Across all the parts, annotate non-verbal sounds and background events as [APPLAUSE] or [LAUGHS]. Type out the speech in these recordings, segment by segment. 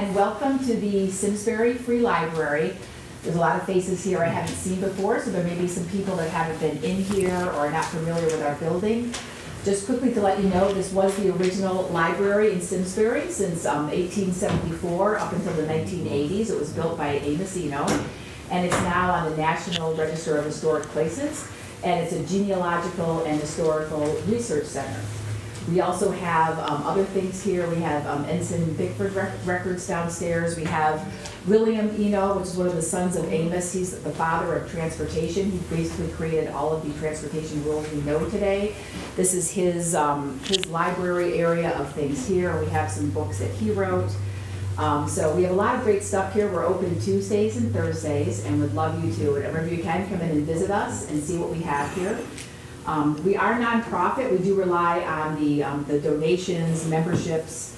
and welcome to the Simsbury Free Library. There's a lot of faces here I haven't seen before, so there may be some people that haven't been in here or are not familiar with our building. Just quickly to let you know, this was the original library in Simsbury since um, 1874 up until the 1980s. It was built by Amos Eno, and it's now on the National Register of Historic Places, and it's a genealogical and historical research center. We also have um, other things here. We have um, Ensign Bickford rec- records downstairs. We have William Eno, which is one of the sons of Amos. He's the father of transportation. He basically created all of the transportation rules we know today. This is his, um, his library area of things here. We have some books that he wrote. Um, so we have a lot of great stuff here. We're open Tuesdays and Thursdays and would love you to, whenever you can, come in and visit us and see what we have here. Um, we are nonprofit. We do rely on the, um, the donations, memberships,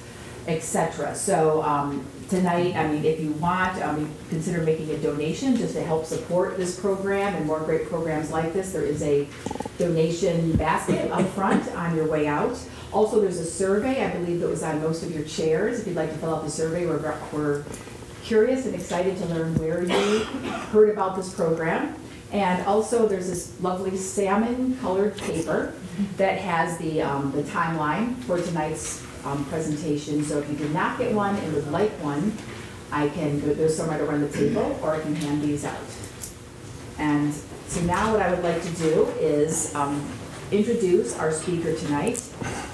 etc. So, um, tonight, I mean, if you want, um, consider making a donation just to help support this program and more great programs like this. There is a donation basket up front on your way out. Also, there's a survey, I believe that was on most of your chairs. If you'd like to fill out the survey, we're, we're curious and excited to learn where you heard about this program. And also, there's this lovely salmon-colored paper that has the, um, the timeline for tonight's, um, presentation. So if you did not get one and would like one, I can, there's somewhere right around the table, or I can hand these out. And so now what I would like to do is, um, introduce our speaker tonight,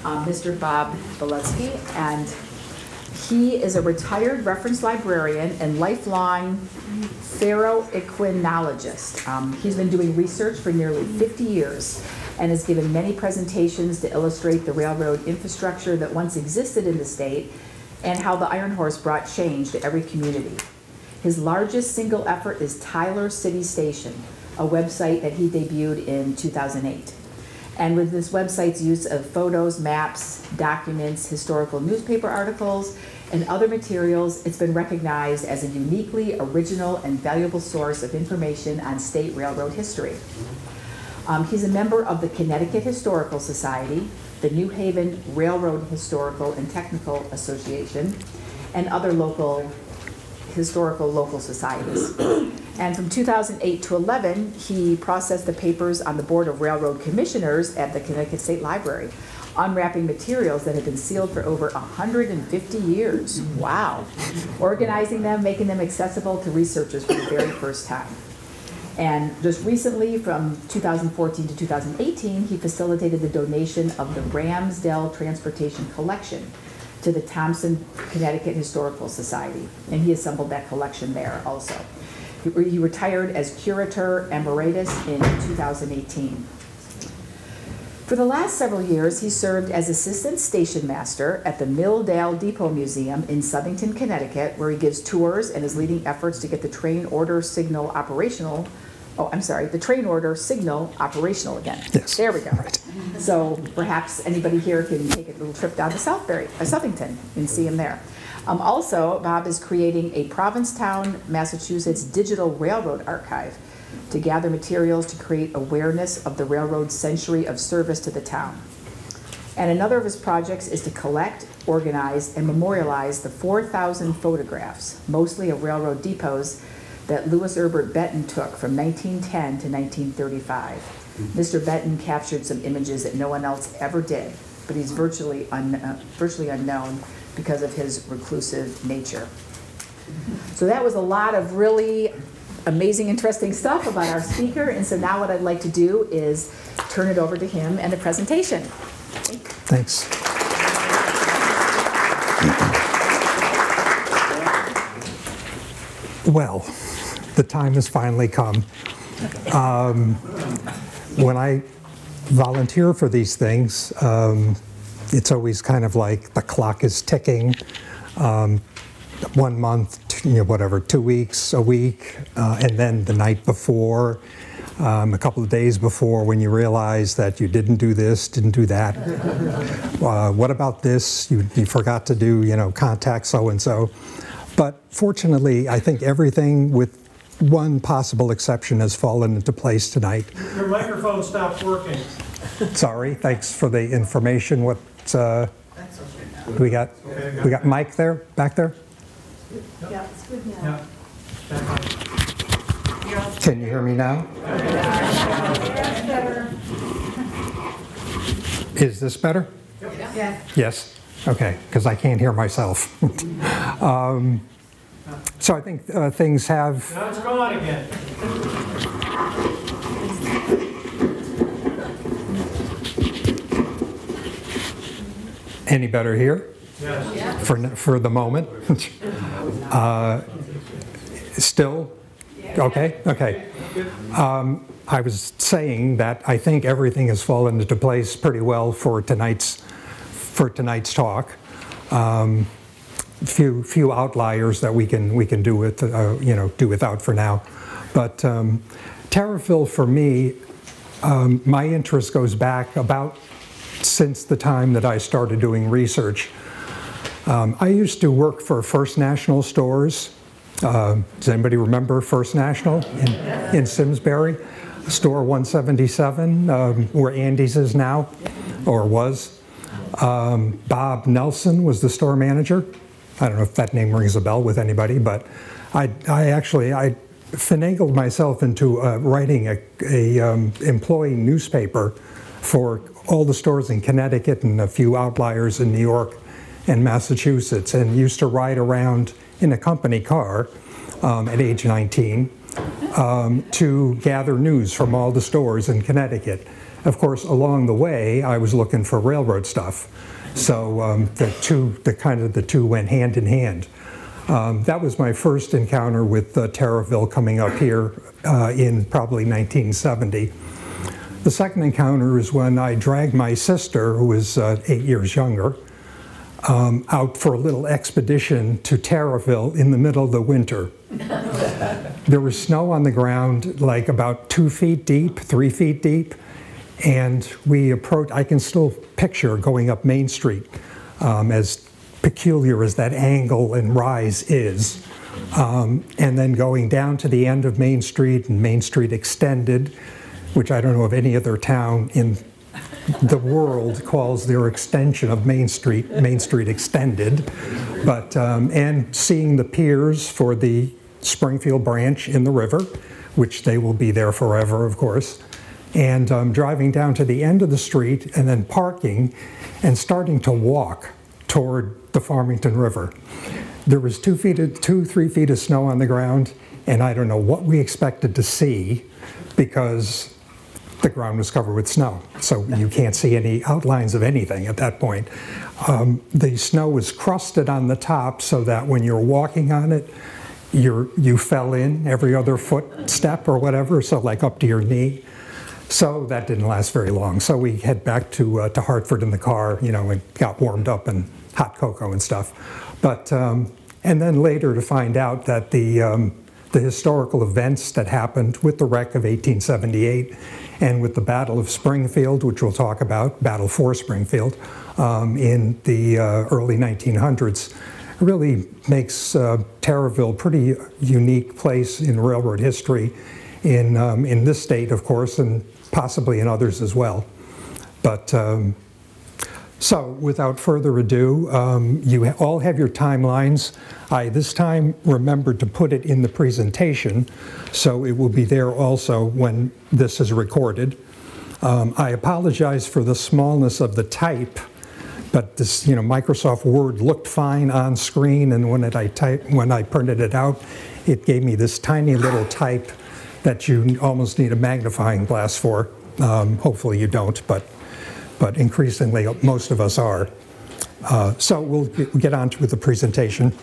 um, Mr. Bob Belletzkie, and he is a retired reference librarian and lifelong ferroequinologist. Um, he's been doing research for nearly 50 years and has given many presentations to illustrate the railroad infrastructure that once existed in the state and how the Iron Horse brought change to every community. His largest single effort is Tyler City Station, a website that he debuted in 2008. And with this website's use of photos, maps, documents, historical newspaper articles, and other materials, it's been recognized as a uniquely original and valuable source of information on state railroad history. Um, he's a member of the Connecticut Historical Society, the New Haven Railroad Historical and Technical Association, and other local historical local societies. And from 2008 to 11, he processed the papers on the Board of Railroad Commissioners at the Connecticut State Library, unwrapping materials that had been sealed for over 150 years. Wow. Organizing them, making them accessible to researchers for the very first time. And just recently, from 2014 to 2018, he facilitated the donation of the Ramsdell Transportation Collection to the Thompson, Connecticut Historical Society. And he assembled that collection there also. He retired as curator emeritus in 2018. For the last several years, he served as assistant station master at the Milldale Depot Museum in Southington, Connecticut, where he gives tours and is leading efforts to get the train order signal operational. Oh, I'm sorry, the train order signal operational again. Yes. There we go. Right. So perhaps anybody here can take a little trip down to Southbury, uh, Southington, and see him there. Um, also, Bob is creating a Provincetown, Massachusetts digital railroad archive to gather materials to create awareness of the railroad's century of service to the town. And another of his projects is to collect, organize, and memorialize the 4,000 photographs, mostly of railroad depots, that Louis Herbert Benton took from 1910 to 1935. Mr. Benton captured some images that no one else ever did, but he's virtually, un, uh, virtually unknown because of his reclusive nature. So that was a lot of really amazing, interesting stuff about our speaker. And so now what I'd like to do is turn it over to him and a presentation. Thanks. Well, the time has finally come. Um, when I volunteer for these things, um, it's always kind of like the clock is ticking. Um, one month, you know, whatever, two weeks, a week, uh, and then the night before, um, a couple of days before, when you realize that you didn't do this, didn't do that. [LAUGHS] uh, what about this? You, you forgot to do, you know, contact so and so. But fortunately, I think everything, with one possible exception, has fallen into place tonight. Your microphone stopped working. Sorry, thanks for the information. What uh, we got? We got Mike there, back there. Yeah, it's good now. Yeah. Back on. Can you hear me now? Is this better? Yeah. Yes? Okay, because I can't hear myself. [LAUGHS] Um, So I think uh, things have, Now it's gone again. Any better here? Yes. for, for the moment. [LAUGHS] Uh, Still? Okay, okay. Um, I was saying that I think everything has fallen into place pretty well for tonight's, for tonight's talk. Um, Few, few outliers that we can, we can do with, uh, you know, do without for now. But um, Tariffville, for me, um, my interest goes back about since the time that I started doing research. Um, I used to work for First National Stores. Uh, does anybody remember First National in, in Simsbury? Store 177, um, where Andy's is now, or was. Um, Bob Nelson was the store manager. I don't know if that name rings a bell with anybody, but I, I actually I finagled myself into uh, writing a, a um, employee newspaper for all the stores in Connecticut and a few outliers in New York and Massachusetts, and used to ride around in a company car um, at age 19 um, to gather news from all the stores in Connecticut. Of course, along the way, I was looking for railroad stuff. So um, the two, the kind of the two went hand in hand. Um, that was my first encounter with uh, Tariffville coming up here uh, in probably 1970. The second encounter is when I dragged my sister, who was uh, eight years younger, um, out for a little expedition to Tariffville in the middle of the winter. [LAUGHS] there was snow on the ground, like about two feet deep, three feet deep, and we approached. I can still picture going up Main Street, um, as peculiar as that angle and rise is, um, and then going down to the end of Main Street and Main Street extended, which I don't know of any other town in the world calls their extension of Main Street, Main Street Extended, but, um, and seeing the piers for the Springfield branch in the river, which they will be there forever, of course, and um, driving down to the end of the street and then parking and starting to walk toward the Farmington River. There was two feet, of, two, three feet of snow on the ground, and I don't know what we expected to see because the ground was covered with snow, so you can't see any outlines of anything at that point. Um, the snow was crusted on the top so that when you're walking on it, you're, you fell in every other footstep or whatever, so like up to your knee. So that didn't last very long. So we head back to, uh, to Hartford in the car, you know, and got warmed up and hot cocoa and stuff. But, um, and then later to find out that the, um, the historical events that happened with the wreck of 1878 and with the Battle of Springfield, which we'll talk about, Battle for Springfield, um, in the uh, early 1900s, really makes uh, Tariffville a pretty unique place in railroad history in, um, in this state, of course, and possibly in others as well. But um, so, without further ado, um, you all have your timelines. I this time remembered to put it in the presentation, so it will be there also when this is recorded. Um, I apologize for the smallness of the type, but this, you know, Microsoft Word looked fine on screen, and when it, I type, when I printed it out, it gave me this tiny little type that you almost need a magnifying glass for. Um, hopefully, you don't, but but increasingly most of us are. Uh, so we'll get, on to with the presentation.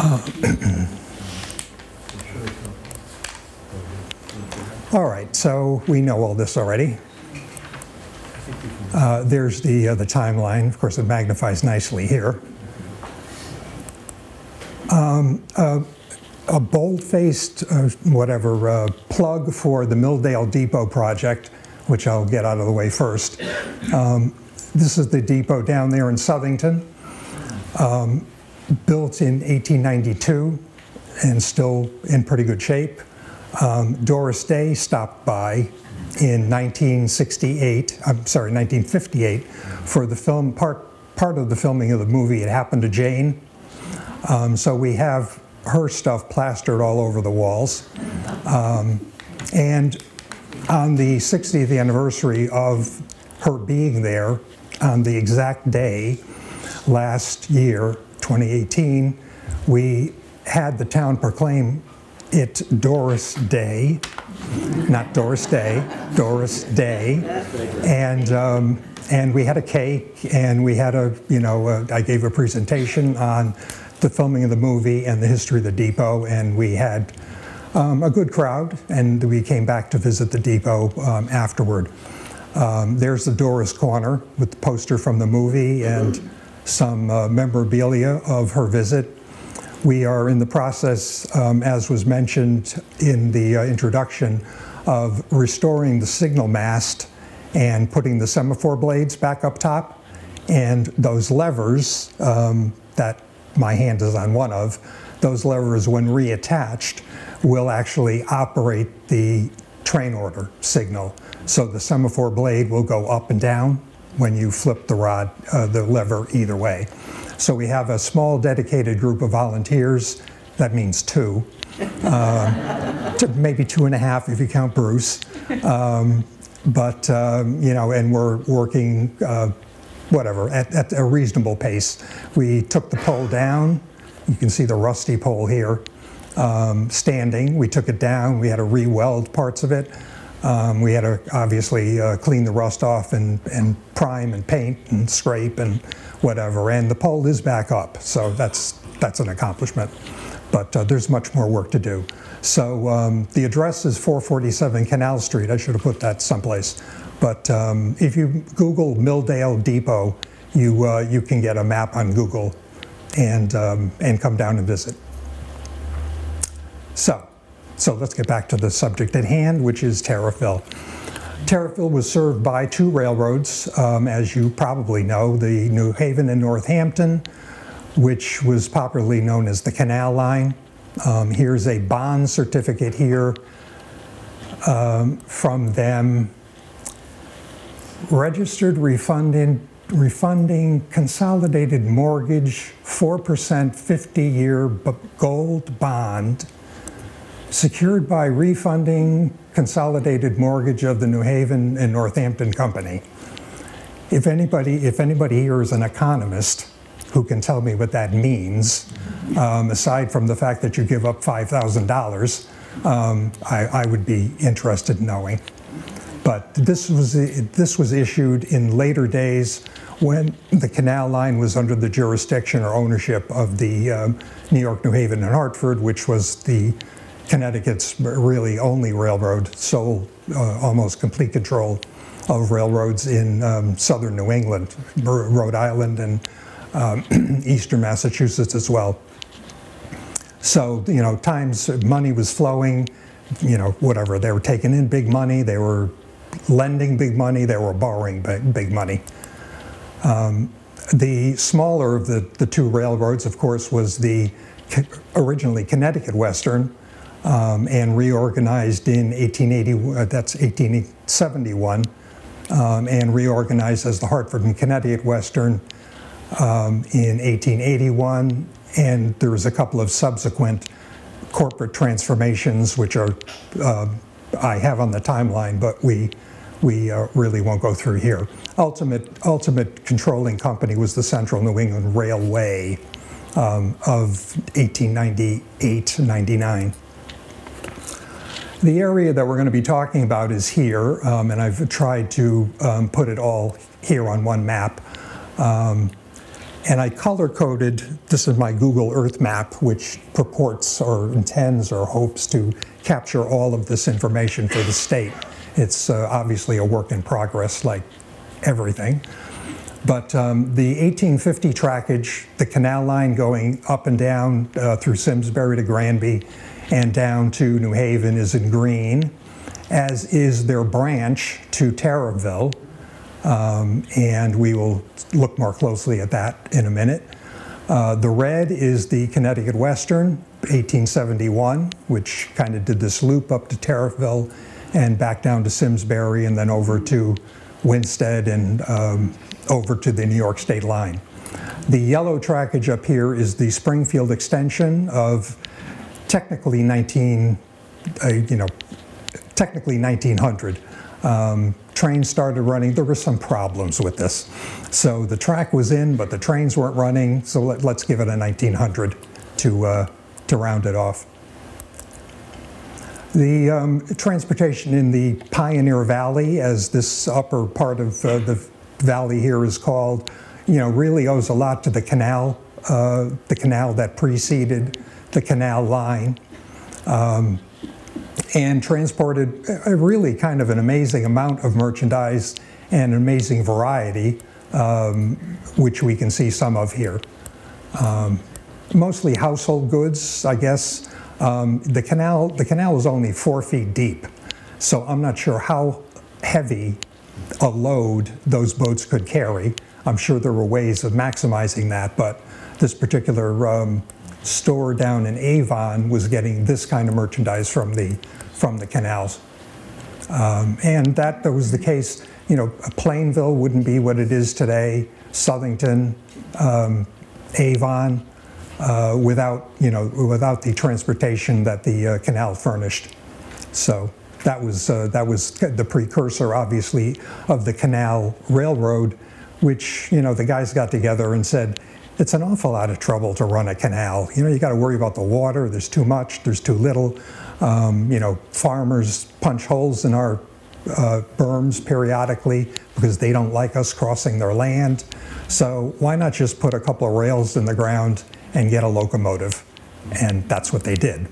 Uh, [CLEARS THROAT] all right, so we know all this already. Uh, there's the, uh, the timeline. Of course, it magnifies nicely here. Um, uh, a bold-faced, uh, whatever, uh, plug for the Milldale Depot project, which I'll get out of the way first. Um, this is the depot down there in Southington, um, built in 1892 and still in pretty good shape. Um, Doris Day stopped by in 1968, I'm sorry, 1958, for the film, part, part of the filming of the movie, It Happened to Jane. Um, so we have her stuff plastered all over the walls. Um, and on the 60th anniversary of her being there, on the exact day last year, 2018, we had the town proclaim it Doris Day, not Doris Day, Doris Day, and um, and we had a cake and we had a you know uh, I gave a presentation on the filming of the movie and the history of the depot, and we had um, a good crowd, and we came back to visit the depot um, afterward. Um, there's the Doris Corner with the poster from the movie and some uh, memorabilia of her visit. We are in the process, um, as was mentioned in the uh, introduction, of restoring the signal mast and putting the semaphore blades back up top. And those levers um, that my hand is on one of, those levers, when reattached, will actually operate the train order signal. So the semaphore blade will go up and down when you flip the rod, uh, the lever either way. So we have a small dedicated group of volunteers, that means two, uh, [LAUGHS] maybe two and a half if you count Bruce. Um, but, um, you know, and we're working, uh, whatever, at, at a reasonable pace. We took the pole down. You can see the rusty pole here. Um, standing, we took it down. We had to re-weld parts of it. Um, we had to obviously uh, clean the rust off and, and prime and paint and scrape and whatever. And the pole is back up, so that's, that's an accomplishment. But uh, there's much more work to do. So um, the address is 447 Canal Street. I should have put that someplace. But um, if you Google Milldale Depot, you, uh, you can get a map on Google and, um, and come down and visit. So, so let's get back to the subject at hand, which is Tariffville. Tariffville was served by two railroads, um, as you probably know, the New Haven and Northampton, which was popularly known as the Canal Line. Um, here's a bond certificate here um, from them. Registered refunding, refunding consolidated mortgage, 4% 50-year gold bond secured by refunding consolidated mortgage of the New Haven and Northampton Company. If anybody, if anybody here is an economist who can tell me what that means, um, aside from the fact that you give up $5,000, um, I, I would be interested in knowing. But this was, this was issued in later days when the canal line was under the jurisdiction or ownership of the um, New York, New Haven, and Hartford, which was the Connecticut's really only railroad, sole, uh, almost complete control of railroads in um, southern New England, Rhode Island, and um, [CLEARS THROAT] eastern Massachusetts as well. So, you know, times money was flowing, you know, whatever. They were taking in big money, they were lending big money, they were borrowing big, big money. Um, the smaller of the, the two railroads, of course, was the originally Connecticut Western, um, and reorganized in 1880, uh, that's 1871, um, and reorganized as the Hartford and Connecticut Western um, in 1881. And there was a couple of subsequent corporate transformations, which are uh, I have on the timeline, but we we uh, really won't go through here. Ultimate ultimate controlling company was the Central New England Railway um, of 1898-99. The area that we're going to be talking about is here, um, and I've tried to um, put it all here on one map. And I color coded, this is my Google Earth map, which purports or intends or hopes to capture all of this information for the state. It's uh, obviously a work in progress, like everything. But um, the 1850 trackage, the canal line going up and down uh, through Simsbury to Granby, and down to New Haven is in green, as is their branch to Tariffville. Um, and we will look more closely at that in a minute. Uh, the red is the Connecticut Western, 1871, which kind of did this loop up to Tariffville and back down to Simsbury and then over to Winsted and um, over to the New York State line. The yellow trackage up here is the Springfield extension of technically 19, uh, you know, technically 1900. Um, trains started running. There were some problems with this. So the track was in, but the trains weren't running. So let, us give it a 1900 to, uh, to round it off. The um, transportation in the Pioneer Valley, as this upper part of uh, the valley here is called, you know, really owes a lot to the canal, uh, the canal that preceded the canal line, um, and transported a really kind of an amazing amount of merchandise and an amazing variety, um, which we can see some of here. Um, mostly household goods, I guess. Um, the canal, the canal is only four feet deep, so I'm not sure how heavy a load those boats could carry. I'm sure there were ways of maximizing that, but this particular um, store down in Avon was getting this kind of merchandise from the from the canals, um, and that, that was the case. You know, Plainville wouldn't be what it is today. Southington, um, Avon, uh, without, you know, without the transportation that the uh, canal furnished. So that was, uh, that was the precursor, obviously, of the canal railroad, which, you know, the guys got together and said, it's an awful lot of trouble to run a canal. You know, you got to worry about the water. There's too much. There's too little. Um, you know, farmers punch holes in our uh, berms periodically because they don't like us crossing their land. So why not just put a couple of rails in the ground and get a locomotive. And that's what they did.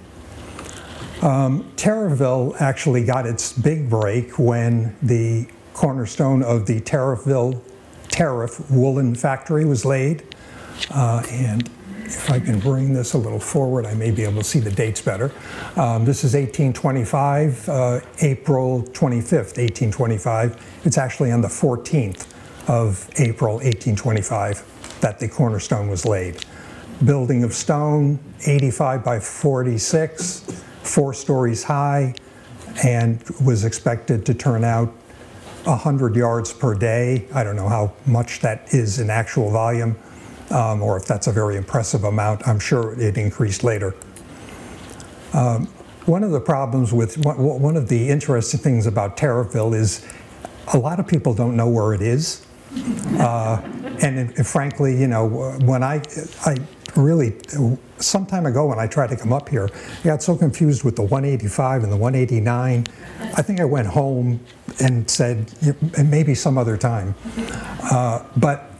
Um, Tariffville actually got its big break when the cornerstone of the Tariffville Tariff woolen factory was laid. Uh, and if I can bring this a little forward, I may be able to see the dates better. Um, this is 1825, uh, April 25th, 1825. It's actually on the 14th of April, 1825, that the cornerstone was laid building of stone, 85 by 46, four stories high, and was expected to turn out 100 yards per day. I don't know how much that is in actual volume, um, or if that's a very impressive amount. I'm sure it increased later. Um, one of the problems with, one of the interesting things about Tariffville is a lot of people don't know where it is. Uh, and it, frankly, you know, when I, I really, some time ago when I tried to come up here, I got so confused with the 185 and the 189. I think I went home and said, maybe some other time. Uh, but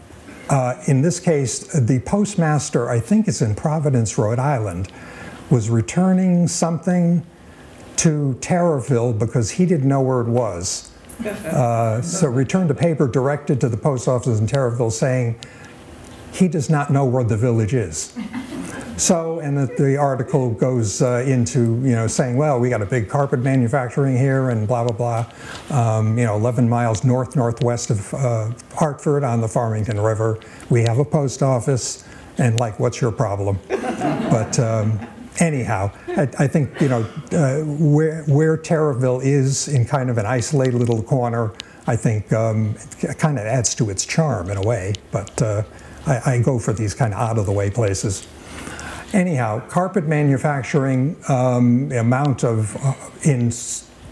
uh, in this case, the postmaster, I think it's in Providence, Rhode Island, was returning something to Tariffville because he didn't know where it was. [LAUGHS] Uh, so returned a paper directed to the post office in Tariffville saying, he does not know where the village is. So, and the, the article goes uh, into, you know, saying, well, we got a big carpet manufacturing here and blah, blah, blah. Um, you know, 11 miles north, northwest of uh, Hartford on the Farmington River. We have a post office, and like, what's your problem? [LAUGHS] but um, anyhow, I, I, think, you know, uh, where, where Tariffville is in kind of an isolated little corner, I think um, it kind of adds to its charm in a way. But uh, I, I go for these kind of out of the way places. Anyhow, carpet manufacturing um, amount of, uh, in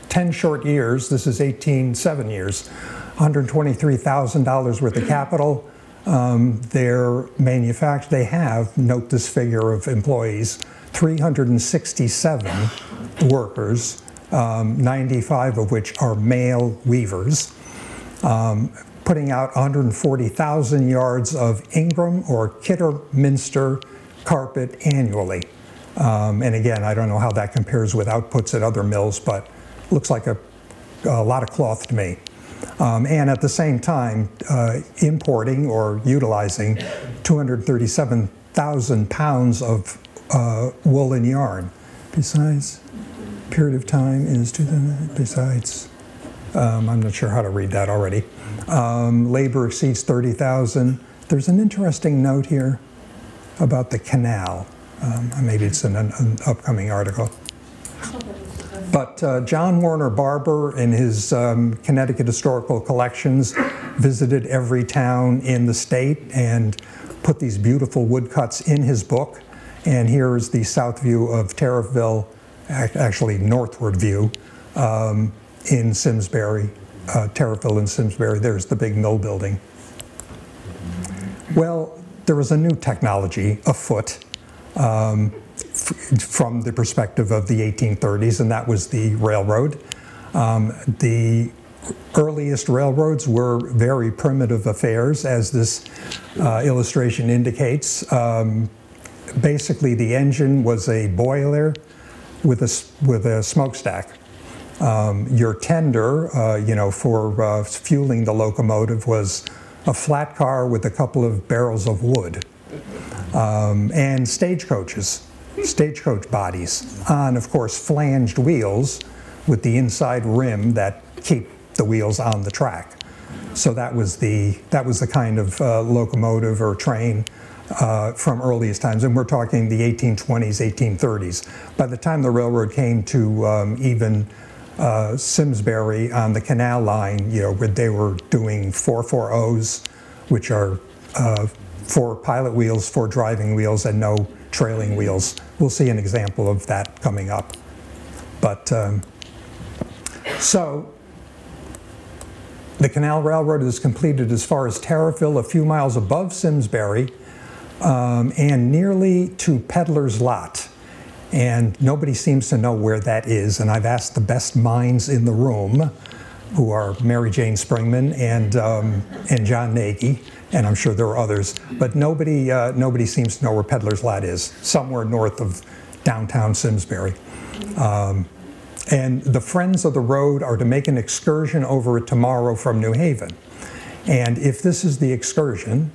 10 short years, this is 18, seven years, $123,000 worth of capital. Um, their manufacture, they have, note this figure of employees, 367 workers, um, 95 of which are male weavers. Um, putting out 140,000 yards of Ingrain or Kidderminster carpet annually. Um, and again, I don't know how that compares with outputs at other mills, but looks like a, a lot of cloth to me. Um, and at the same time, uh, importing or utilizing 237,000 pounds of uh, woolen yarn. Besides, period of time is, to the, besides, um, I'm not sure how to read that already. Um, labor exceeds 30,000. There's an interesting note here about the canal. Um, maybe it's in an, an upcoming article. But uh, John Warner Barber in his um, Connecticut Historical Collections visited every town in the state and put these beautiful woodcuts in his book. And here's the south view of Tariffville, actually northward view, um, in Simsbury, uh, and Simsbury. There's the big mill building. Well, there was a new technology afoot um, from the perspective of the 1830s, and that was the railroad. Um, the earliest railroads were very primitive affairs, as this uh, illustration indicates. Um, basically, the engine was a boiler with a, with a smokestack. Um, your tender, uh, you know, for uh, fueling the locomotive was a flat car with a couple of barrels of wood. Um, and stagecoaches, stagecoach bodies on, of course, flanged wheels with the inside rim that keep the wheels on the track. So that was the that was the kind of uh, locomotive or train uh, from earliest times, and we're talking the 1820s, 1830s. By the time the railroad came to um, even uh, Simsbury on the canal line, you know, where they were doing 440s, which are uh, four pilot wheels, four driving wheels, and no trailing wheels. We'll see an example of that coming up. But um, so the Canal Railroad is completed as far as Tariffville, a few miles above Simsbury, um, and nearly to Peddler's Lot. And nobody seems to know where that is. And I've asked the best minds in the room, who are Mary Jane Springman and, um, and John Nagy, and I'm sure there are others, but nobody, uh, nobody seems to know where Peddler's Lot is, somewhere north of downtown Simsbury. Um, and the Friends of the Road are to make an excursion over it tomorrow from New Haven. And if this is the excursion,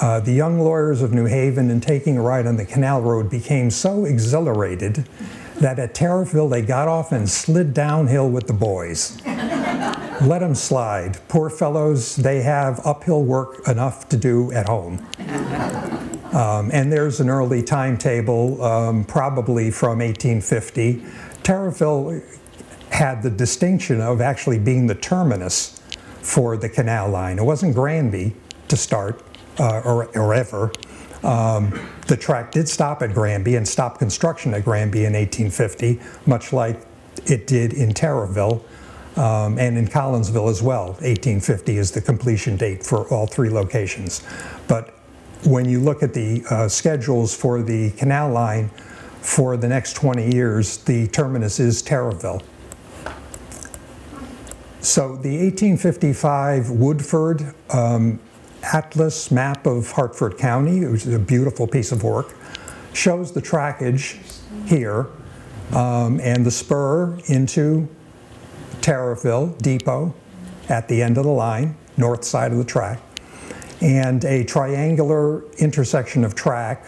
uh, the young lawyers of New Haven, in taking a ride on the Canal Road, became so exhilarated that at Tariffville they got off and slid downhill with the boys. Let them slide. Poor fellows, they have uphill work enough to do at home. Um, and there's an early timetable, um, probably from 1850. Tariffville had the distinction of actually being the terminus for the canal line. It wasn't Granby to start, uh, or, or ever. Um, the track did stop at Granby and stopped construction at Granby in 1850, much like it did in Tariffville um, and in Collinsville as well. 1850 is the completion date for all three locations. But when you look at the uh, schedules for the canal line for the next 20 years, the terminus is Tariffville. So the 1855 Woodford um, Atlas map of Hartford County, which is a beautiful piece of work, shows the trackage here um, and the spur into Tariffville Depot at the end of the line, north side of the track, and a triangular intersection of track,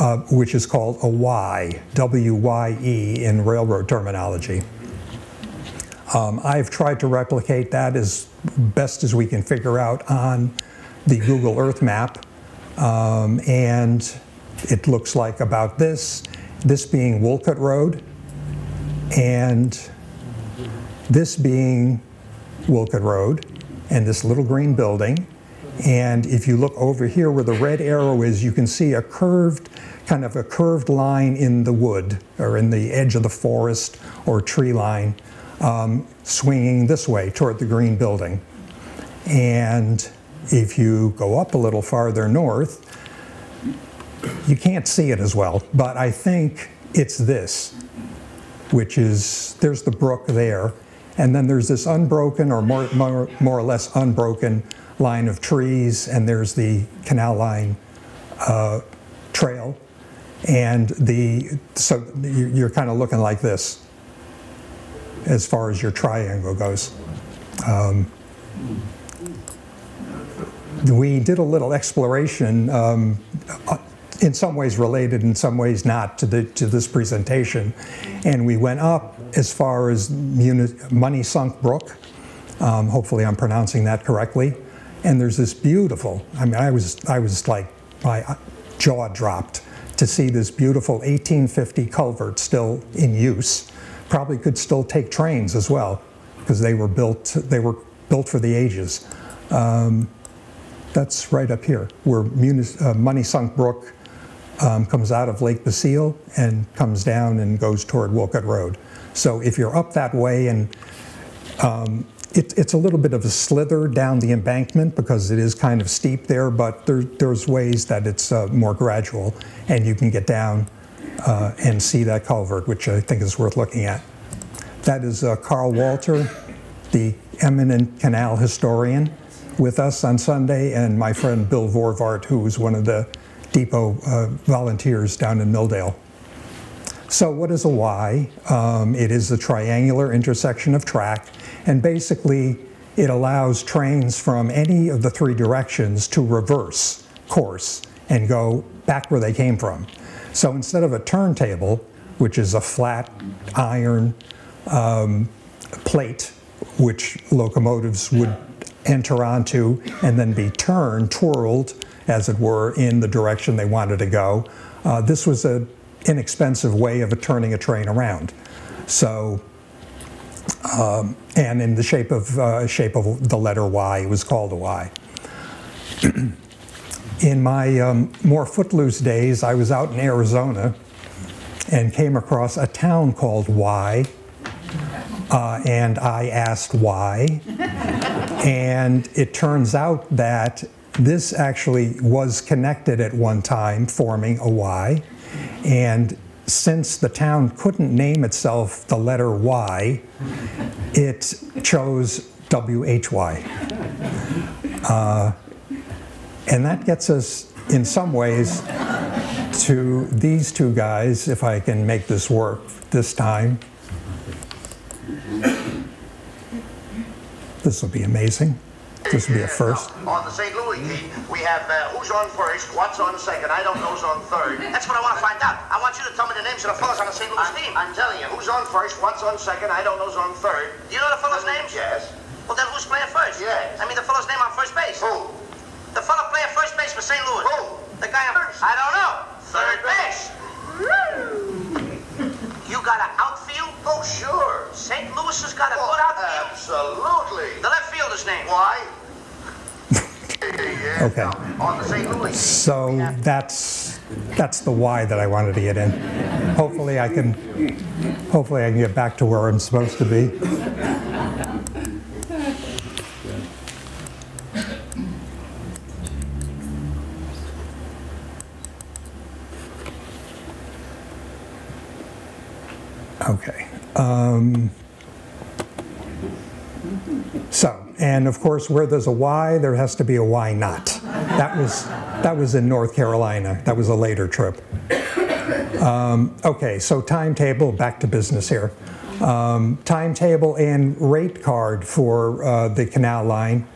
uh, which is called a Y, W-Y-E in railroad terminology. Um, I've tried to replicate that as best as we can figure out on the Google Earth map, um, and it looks like about this, this being Wolcott Road, and this being Wolcott Road, and this little green building. And if you look over here where the red arrow is, you can see a curved, kind of a curved line in the wood, or in the edge of the forest or tree line, um, swinging this way toward the green building. And if you go up a little farther north, you can't see it as well, but I think it's this, which is, there's the brook there, and then there's this unbroken or more, more, more or less unbroken line of trees, and there's the canal line uh, trail. And the, so you- you're kind of looking like this as far as your triangle goes. Um, we did a little exploration, um, in some ways related, in some ways not, to, the, to this presentation. And we went up as far as Money Sunk Brook. Um, hopefully, I'm pronouncing that correctly. And there's this beautiful, I mean, I was, I was like, my jaw dropped to see this beautiful 1850 culvert still in use probably could still take trains as well, because they were built, they were built for the ages. Um, That's right up here, where Munis- uh, Money Sunk Brook um, comes out of Lake Basile and comes down and goes toward Wolcott Road. So if you're up that way and um, it, it's a little bit of a slither down the embankment because it is kind of steep there, but there, there's ways that it's uh, more gradual and you can get down uh, and see that culvert, which I think is worth looking at. That is uh, Carl Walter, the eminent canal historian, with us on Sunday, and my friend Bill Vorvart, who was one of the depot uh, volunteers down in Milldale. So what is a Y? Um, it is a triangular intersection of track, and basically it allows trains from any of the three directions to reverse course and go back where they came from. So instead of a turntable, which is a flat iron um, plate which locomotives would enter onto and then be turned, twirled, as it were, in the direction they wanted to go. Uh, this was an inexpensive way of turning a train around. So, um, and in the shape of uh, shape of the letter Y, it was called a Y. [CLEARS THROAT] in my um, more footloose days, I was out in Arizona and came across a town called Y, uh, and I asked why. [LAUGHS] and it turns out that this actually was connected at one time, forming a Y. And since the town couldn't name itself the letter Y, it chose WHY. Uh, and that gets us, in some ways, to these two guys, if I can make this work this time. This will be amazing. This will be a first. On the St. Louis team, we have uh, who's on first, what's on second, I don't know who's on third. That's what I want to find out. I want you to tell me the names of the fellas on the St. Louis team. I'm telling you, who's on first, what's on second, I don't know who's on third. Do you know the fellas' names? Yes. Well, then who's playing first? Yes. I mean, the fellow's name on first base. Who? The fellow playing first base for St. Louis. Who? The guy on first. I don't know. Third base. You got an outfield? Oh, sure. St. Louis has got a Oh, good outfield. absolutely. The left fielder's name. Why? [LAUGHS] Okay. On the St. Louis. So that's that's the why that I wanted to get in. Hopefully I can hopefully I can get back to where I'm supposed to be. Okay. Um, so, and of course, where there's a why, there has to be a why not. That was that was in North Carolina. That was a later trip. Um, okay, so timetable. Back to business here. Um, timetable and rate card for uh, the canal line.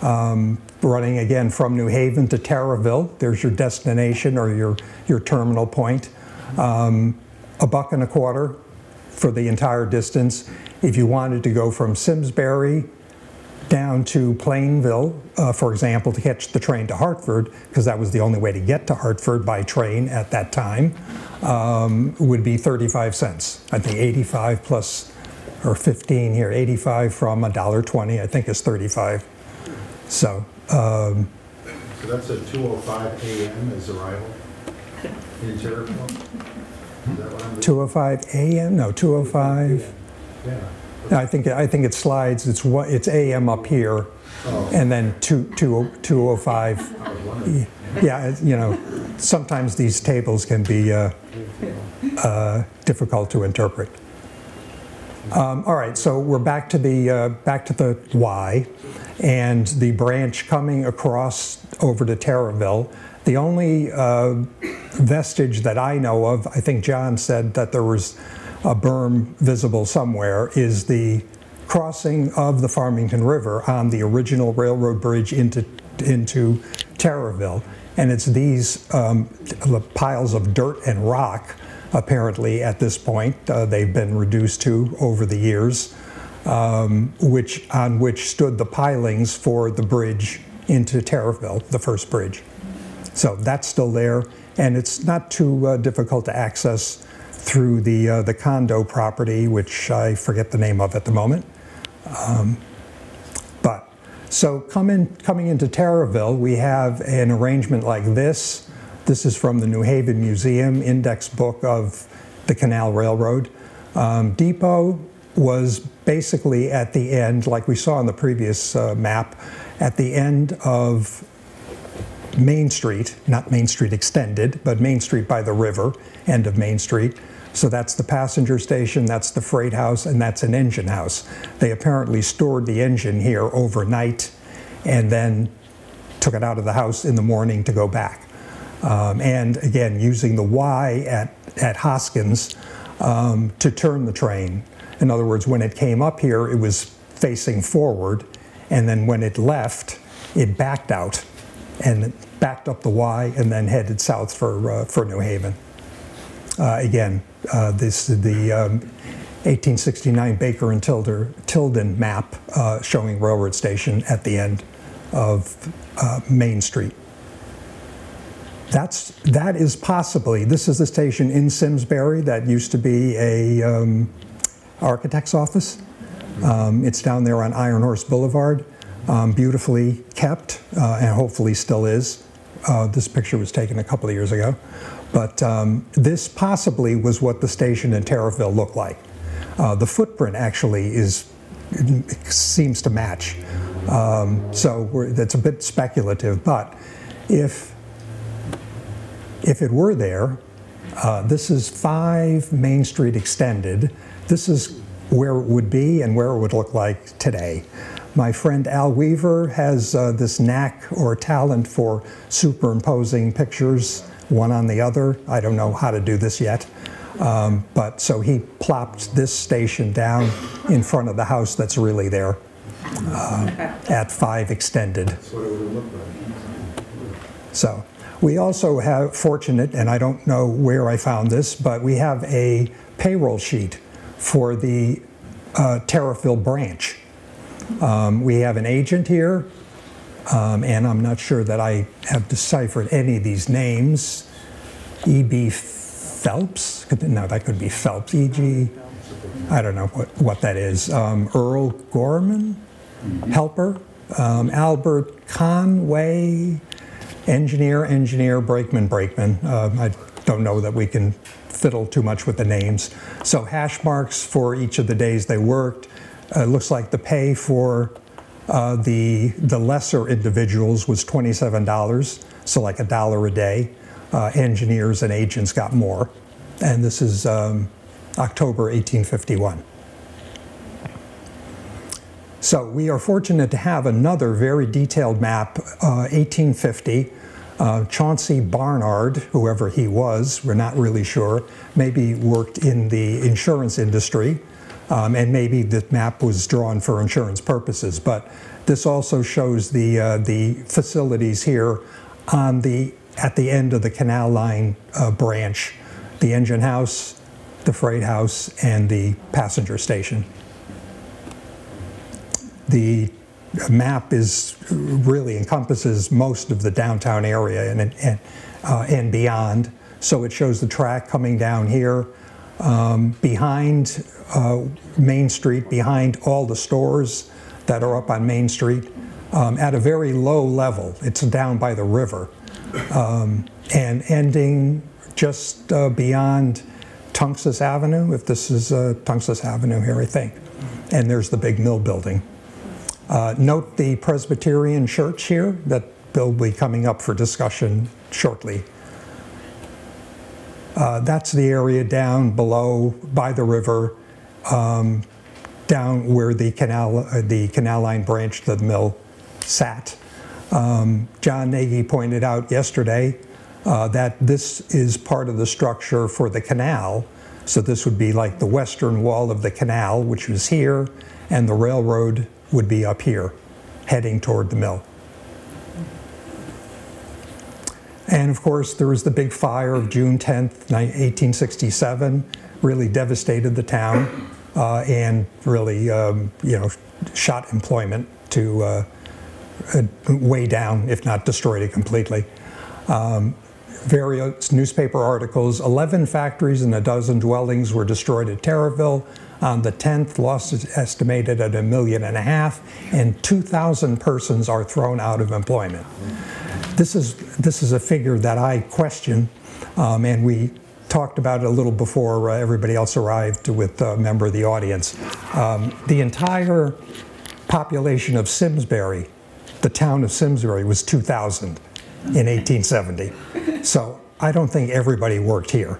Um, running again from New Haven to Tariffville. There's your destination or your your terminal point. Um, a buck and a quarter for the entire distance. If you wanted to go from Simsbury down to Plainville, uh, for example, to catch the train to Hartford, because that was the only way to get to Hartford by train at that time, um, would be 35 cents. I think 85 plus, or 15 here, 85 from $1.20, I think is 35. So, um, So that's at 2:05 AM is arrival in Jericho? 205 AM, no, 205. Yeah. I think, I think it slides, it's, what it's AM up here, Oh. and then 2, 2, 205 I was wondering. Yeah, you know, sometimes these tables can be uh, uh, difficult to interpret. Um, all right, so we're back to the uh, back to the Y, and the branch coming across over to Tariffville. The only uh, vestige that I know of, I think John said that there was a berm visible somewhere, is the crossing of the Farmington River on the original railroad bridge into into Tariffville, and it's these um, piles of dirt and rock. Apparently, at this point, uh, they've been reduced to over the years, um, which on which stood the pilings for the bridge into Tariffville, the first bridge. So that's still there, and it's not too uh, difficult to access through the, uh, the condo property, which I forget the name of at the moment. Um, But, so coming, coming into Tariffville, we have an arrangement like this. This is from the New Haven Museum index book of the Canal Railroad. Um, Depot was basically at the end, like we saw on the previous uh, map, at the end of Main Street, not Main Street extended, but Main Street by the river, end of Main Street. So that's the passenger station, that's the freight house, and that's an engine house. They apparently stored the engine here overnight and then took it out of the house in the morning to go back. Um, and again, using the Y at, at Hoskins um, to turn the train. In other words, when it came up here, it was facing forward, and then when it left, it backed out and backed up the Y and then headed south for, uh, for New Haven. Uh, again, uh, this is the um, 1869 Baker and Tilder, Tilden map uh, showing railroad station at the end of uh, Main Street. That's, that is possibly, this is the station in Simsbury that used to be a um, architect's office. Um, it's down there on Iron Horse Boulevard, um, beautifully kept, uh, and hopefully still is. Uh, this picture was taken a couple of years ago. But um, this possibly was what the station in Tariffville looked like. Uh, the footprint actually is seems to match. Um, so that's a bit speculative, but if if it were there, uh, this is 5 Main Street extended. This is where it would be and where it would look like today. My friend Al Weaver has uh, this knack or talent for superimposing pictures one on the other. I don't know how to do this yet. Um, but so he plopped this station down in front of the house that's really there uh, at 5 extended. So we also have fortunate, and I don't know where I found this, but we have a payroll sheet for the uh, Tariffville branch. Um, we have an agent here, um, and I'm not sure that I have deciphered any of these names. E.B. Phelps? No, that could be Phelps. E.G. I don't know what, what that is. Um, Earl Gorman, helper. Um, Albert Conway, engineer, engineer, brakeman, brakeman. Um, I don't know that we can fiddle too much with the names. So hash marks for each of the days they worked. Uh, looks like the pay for uh, the the lesser individuals was twenty-seven dollars, so like a dollar a day. Uh, engineers and agents got more, and this is um, October 1851. So we are fortunate to have another very detailed map, uh, 1850. Uh, Chauncey Barnard, whoever he was, we're not really sure, maybe worked in the insurance industry, um, and maybe the map was drawn for insurance purposes. But this also shows the uh, the facilities here on the at the end of the canal line uh, branch, the engine house, the freight house, and the passenger station the map is really encompasses most of the downtown area and, and, uh, and beyond. So it shows the track coming down here um, behind uh, Main Street, behind all the stores that are up on Main Street, um, at a very low level. It's down by the river, um, and ending just uh, beyond Tunxis Avenue, if this is uh, Tunxis Avenue here, I think. And there's the big mill building. Uh, Note the Presbyterian Church here that will be coming up for discussion shortly. Uh, That's the area down below by the river, um, down where the canal, uh, the canal line branch to the mill sat. Um, John Nagy pointed out yesterday uh, that this is part of the structure for the canal. So this would be like the western wall of the canal, which was here, and the railroad would be up here, heading toward the mill. And of course, there was the big fire of June 10th, 1867, really devastated the town uh, and really, um, you know, shot employment to uh, uh, way down, if not destroyed it completely. Um, various newspaper articles, 11 factories and a dozen dwellings were destroyed at Tariffville. On the 10th, loss is estimated at a million and a half, and 2,000 persons are thrown out of employment. This is, this is a figure that I question, um, and we talked about it a little before uh, everybody else arrived with a member of the audience. Um, the entire population of Simsbury, the town of Simsbury, was 2,000 in 1870. So I don't think everybody worked here.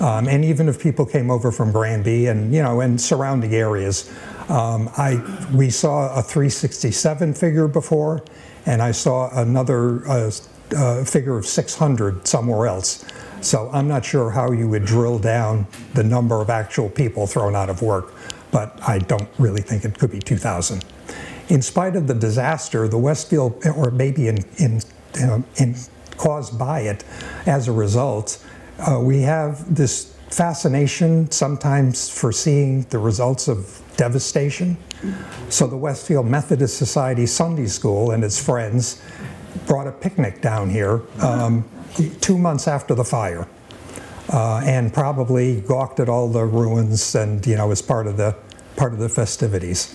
Um, and even if people came over from Granby and, you know, and surrounding areas, um, I, we saw a 367 figure before, and I saw another uh, uh, figure of 600 somewhere else. So I'm not sure how you would drill down the number of actual people thrown out of work, but I don't really think it could be 2,000. In spite of the disaster, the Westfield, or maybe in, in, in caused by it as a result, uh, we have this fascination sometimes for seeing the results of devastation. So the Westfield Methodist Society Sunday School and its friends brought a picnic down here um, two months after the fire. Uh, and probably gawked at all the ruins and you know as part of the part of the festivities.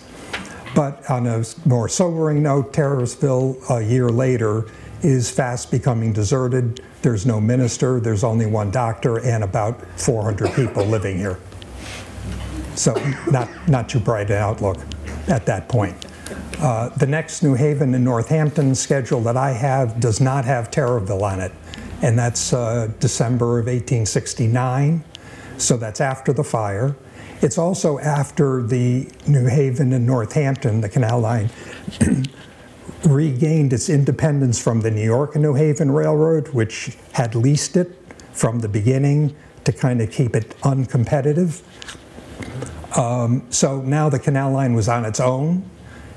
But on a more sobering note, Tariffville a year later is fast becoming deserted. There's no minister, there's only one doctor, and about 400 people living here. So not, not too bright an outlook at that point. Uh, the next New Haven and Northampton schedule that I have does not have Tariffville on it, and that's uh, December of 1869. So that's after the fire. It's also after the New Haven and Northampton, the canal line, [CLEARS THROAT] regained its independence from the New York and New Haven Railroad, which had leased it from the beginning to kind of keep it uncompetitive. Um, so now the canal line was on its own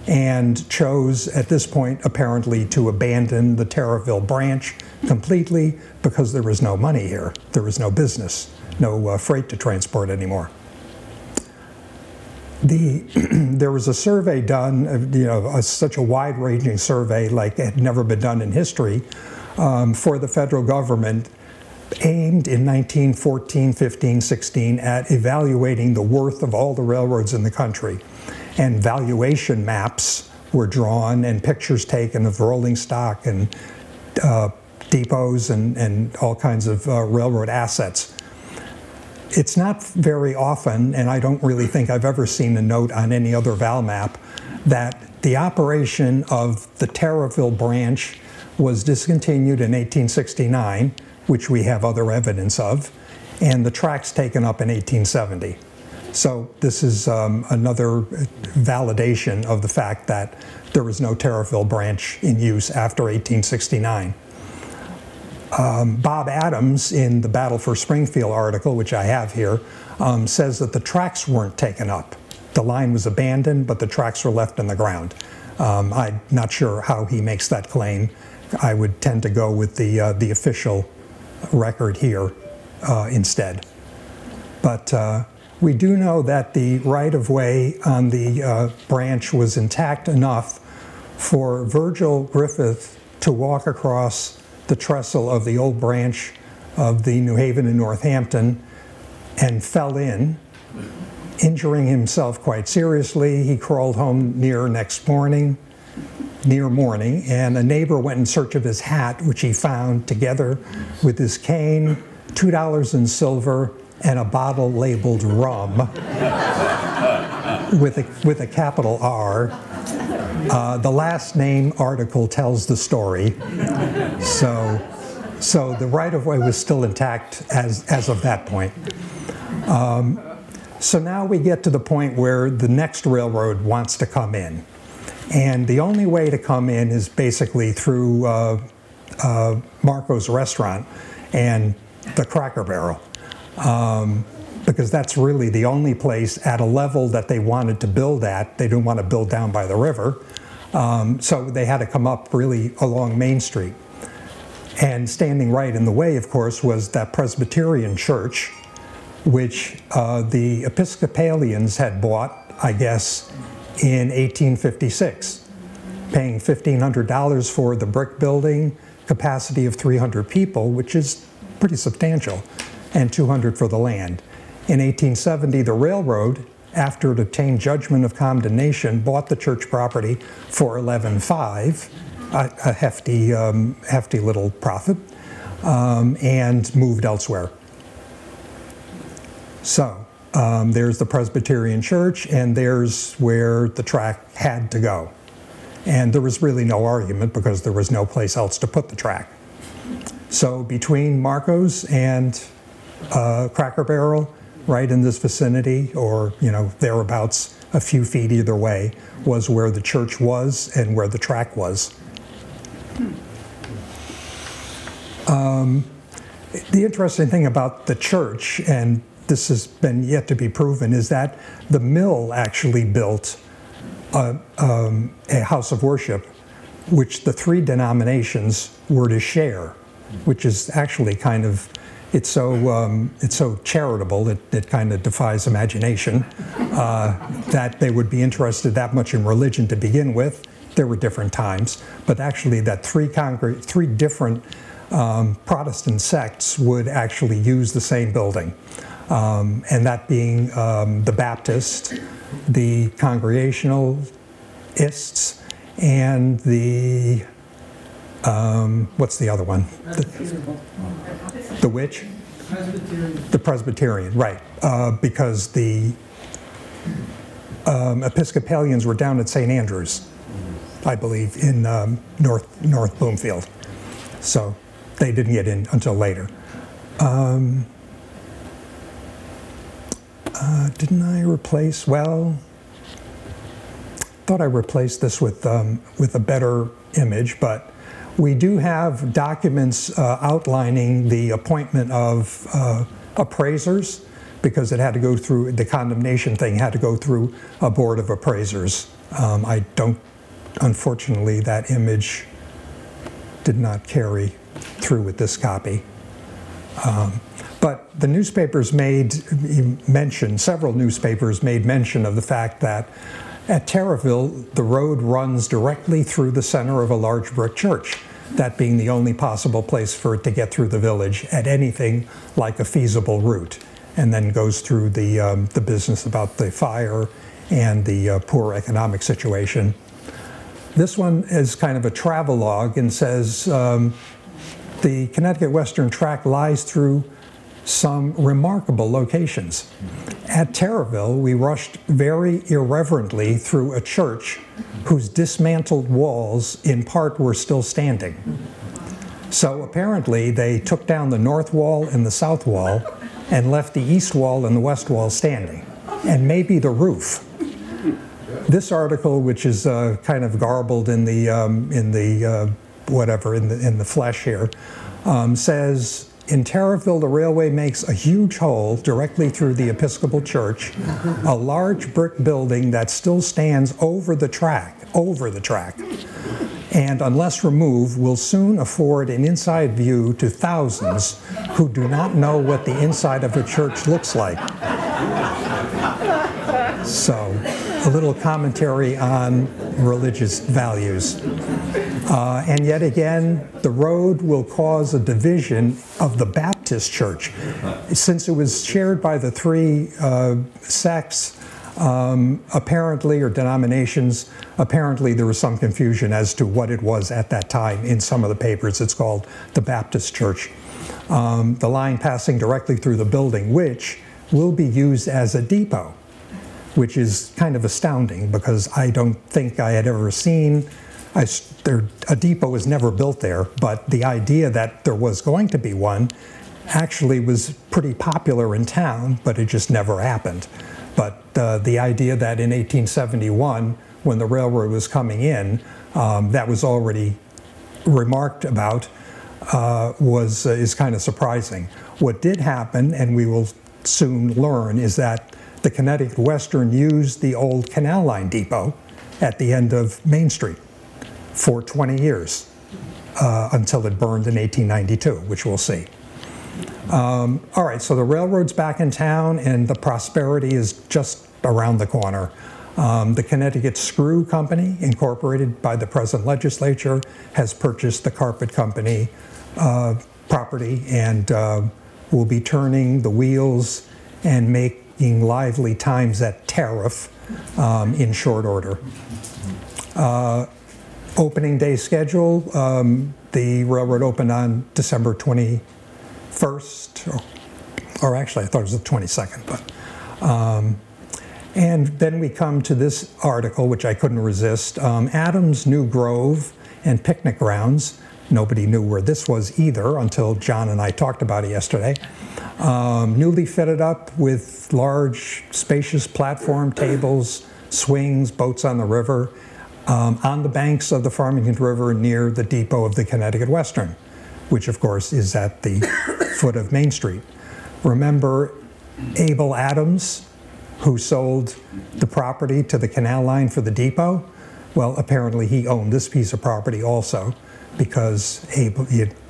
and chose at this point apparently to abandon the Tariffville branch completely because there was no money here. There was no business, no uh, freight to transport anymore. The, [CLEARS THROAT] there was a survey done, uh, you know, a, such a wide-ranging survey like had never been done in history um, for the federal government aimed in 1914, 15, 16 at evaluating the worth of all the railroads in the country. And valuation maps were drawn and pictures taken of rolling stock and uh, depots and, and all kinds of uh, railroad assets. It's not very often, and I don't really think I've ever seen a note on any other Val map, that the operation of the Tariffville branch was discontinued in 1869 which we have other evidence of, and the tracks taken up in 1870. So this is um, another validation of the fact that there was no Tariffville branch in use after 1869. Um, Bob Adams, in the Battle for Springfield article, which I have here, um, says that the tracks weren't taken up. The line was abandoned, but the tracks were left in the ground. Um, I'm not sure how he makes that claim. I would tend to go with the, uh, the official record here uh, instead. But uh, we do know that the right-of-way on the uh, branch was intact enough for Virgil Griffith to walk across the trestle of the old branch of the New Haven and Northampton and fell in, injuring himself quite seriously. He crawled home near next morning near morning, and a neighbor went in search of his hat, which he found together with his cane, $2 in silver, and a bottle labeled rum [LAUGHS] with, a, with a capital R. Uh, the last name article tells the story. So, so the right of way was still intact as, as of that point. Um, so now we get to the point where the next railroad wants to come in. And the only way to come in is basically through uh, uh, Marco's restaurant and the Cracker Barrel. Um, because that's really the only place at a level that they wanted to build at. They didn't want to build down by the river. Um, so they had to come up really along Main Street. And standing right in the way, of course, was that Presbyterian church, which uh, the Episcopalians had bought, I guess, in 1856, paying $1,500 for the brick building, capacity of 300 people, which is pretty substantial, and 200 for the land. In 1870, the railroad, after it obtained judgment of condemnation, bought the church property for 11.5, a, a hefty, um, hefty little profit, um, and moved elsewhere. So um, there's the Presbyterian Church, and there's where the track had to go. And there was really no argument because there was no place else to put the track. So between Marcos and uh, Cracker Barrel, right in this vicinity, or you know thereabouts, a few feet either way, was where the church was and where the track was. Um, the interesting thing about the church, and this has been yet to be proven, is that the mill actually built a, um, a house of worship which the three denominations were to share, which is actually kind of it's so um, it's so charitable it, it kind of defies imagination uh, that they would be interested that much in religion to begin with. There were different times, but actually that three congr- three different um, Protestant sects would actually use the same building, um, and that being um, the Baptist, the Congregationalists, and the um, what's the other one? The, the which? The Presbyterian, right? Uh, because the um, Episcopalians were down at St. Andrews, I believe, in um, North North Bloomfield. So they didn't get in until later. Um, uh, didn't I replace? Well, thought I replaced this with um, with a better image, but we do have documents uh, outlining the appointment of uh, appraisers because it had to go through the condemnation thing had to go through a board of appraisers. Um, I don't, unfortunately, that image did not carry through with this copy. Um, but the newspapers made mention, several newspapers made mention of the fact that at Tariffville, the road runs directly through the center of a large brick church, that being the only possible place for it to get through the village at anything like a feasible route, and then goes through the, um, the business about the fire and the uh, poor economic situation. This one is kind of a travelogue and says um, the Connecticut Western Track lies through some remarkable locations. At Tariffville, we rushed very irreverently through a church whose dismantled walls, in part, were still standing. So apparently, they took down the north wall and the south wall and left the east wall and the west wall standing, and maybe the roof. This article, which is uh, kind of garbled in the um, in the uh, whatever in the in the flesh here, um, says in Tariffville, the railway makes a huge hole directly through the Episcopal Church, a large brick building that still stands over the track, over the track, and unless removed, will soon afford an inside view to thousands who do not know what the inside of a church looks like. So, a little commentary on religious values. Uh, and yet again, the road will cause a division of the Baptist church. Since it was shared by the three uh, sects, um, apparently, or denominations, apparently there was some confusion as to what it was at that time. In some of the papers, it's called the Baptist Church. Um, the line passing directly through the building, which will be used as a depot which is kind of astounding because I don't think I had ever seen I, there, a depot was never built there, but the idea that there was going to be one actually was pretty popular in town, but it just never happened. But uh, the idea that in 1871, when the railroad was coming in, um, that was already remarked about, uh, was uh, is kind of surprising. What did happen, and we will soon learn, is that the Connecticut Western used the old Canal Line depot at the end of Main Street for 20 years uh, until it burned in 1892, which we'll see. Um, all right, so the railroad's back in town and the prosperity is just around the corner. Um, The Connecticut Screw Company, incorporated by the present legislature, has purchased the Carpet Company uh, property and uh, will be turning the wheels and making lively times at Tariff um, in short order. Uh, Opening day schedule, um, the railroad opened on December 21st, or- or actually, I thought it was the 22nd, but um, and then we come to this article, which I couldn't resist um, Adams New Grove and Picnic Grounds. Nobody knew where this was either until John and I talked about it yesterday. Um, newly fitted up with large, spacious platform tables, swings, boats on the river, um, on the banks of the Farmington River near the depot of the Connecticut Western, which of course is at the [COUGHS] foot of Main Street. Remember Abel Adams, who sold the property to the canal line for the depot? Well, apparently he owned this piece of property also because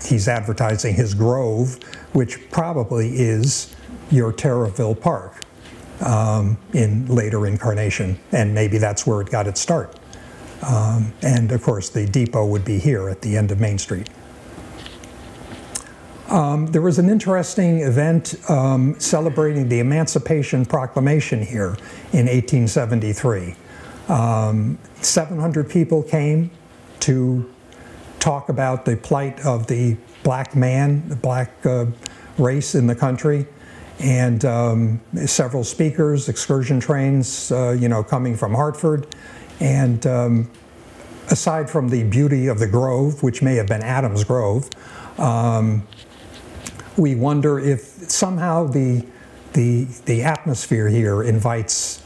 he's advertising his grove, which probably is your Tariffville Park um, in later incarnation, and maybe that's where it got its start. Um, and of course, the depot would be here at the end of Main Street. Um, there was an interesting event um, celebrating the Emancipation Proclamation here in 1873. Um, 700 people came to talk about the plight of the black man, the black uh, race in the country, and um, several speakers, excursion trains, uh, you know, coming from Hartford, and um, aside from the beauty of the grove, which may have been Adams Grove, um, we wonder if somehow the, the, the atmosphere here invites,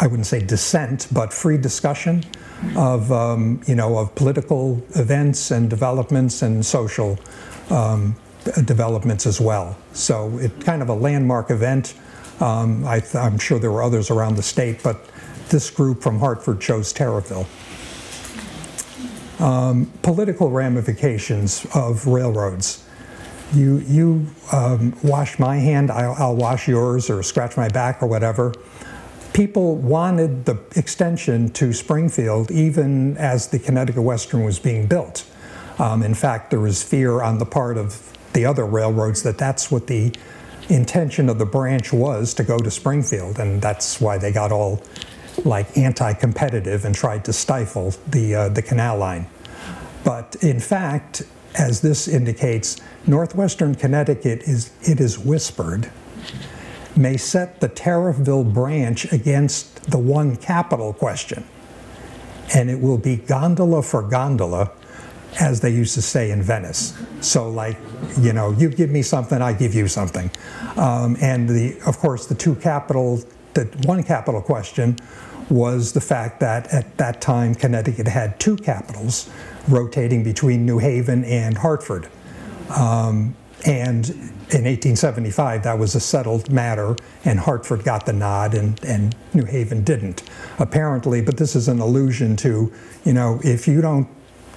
I wouldn't say dissent, but free discussion of, um, you know, of political events and developments and social um, developments as well. So it's kind of a landmark event. Um, I I'm sure there were others around the state, but this group from Hartford chose Tariffville. Um, political ramifications of railroads you you um, wash my hand, I'll, I'll wash yours, or scratch my back, or whatever. People wanted the extension to Springfield even as the Connecticut Western was being built. Um, in fact, there was fear on the part of the other railroads that that's what the intention of the branch was to go to Springfield, and that's why they got all like anti-competitive and tried to stifle the uh, the canal line. But in fact, as this indicates, northwestern Connecticut is, it is whispered, may set the Tariffville branch against the one capital question. And it will be gondola for gondola, as they used to say in Venice. So, like, you know, you give me something, I give you something. Um, and the, of course, the two capital, the one capital question was the fact that at that time Connecticut had two capitals rotating between New Haven and Hartford. Um, and in 1875, that was a settled matter, and Hartford got the nod, and, and New Haven didn't, apparently. But this is an allusion to, you know, if you don't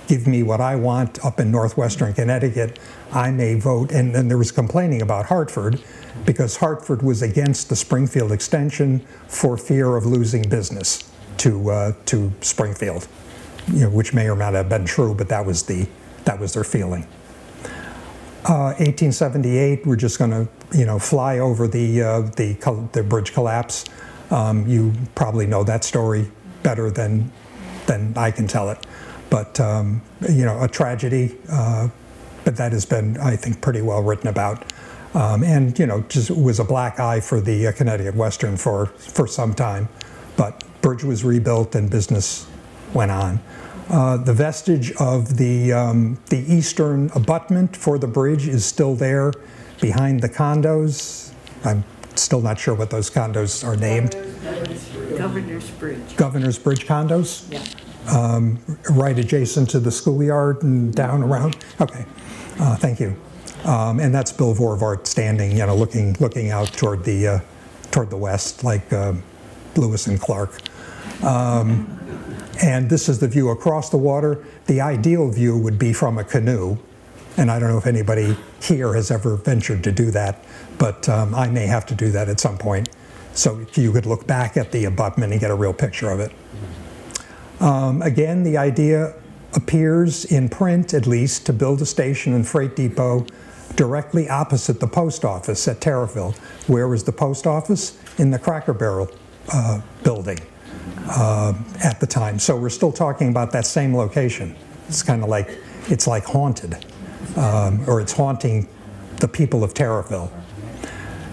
give me what I want up in northwestern Connecticut, I may vote. And then there was complaining about Hartford because Hartford was against the Springfield extension for fear of losing business to, uh, to Springfield, you know, which may or may not have been true, but that was, the, that was their feeling. Uh, 1878, we're just going to, you know, fly over the uh, the, the bridge collapse. Um, you probably know that story better than than I can tell it, but um, you know, a tragedy. Uh, but that has been, I think, pretty well written about. Um, and you know, just was a black eye for the uh, Connecticut Western for for some time. But bridge was rebuilt and business went on. Uh, the vestige of the, um, the eastern abutment for the bridge is still there behind the condos. I'm still not sure what those condos are named. Governor's Bridge. Governor's Bridge condos? Um, right adjacent to the schoolyard and down around? Okay, uh, thank you. Um, and that's Bill Vorvart standing, you know, looking, looking out toward the, uh, toward the west, like uh, Lewis and Clark. Um, and this is the view across the water. The ideal view would be from a canoe. And I don't know if anybody here has ever ventured to do that, but um, I may have to do that at some point so you could look back at the abutment and get a real picture of it. Um, again, the idea appears in print, at least, to build a station and freight depot directly opposite the post office at Tariffville. Where was the post office? In the Cracker Barrel uh, building uh, at the time. So we're still talking about that same location. It's kind of like, it's like haunted, um, or it's haunting the people of Tariffville.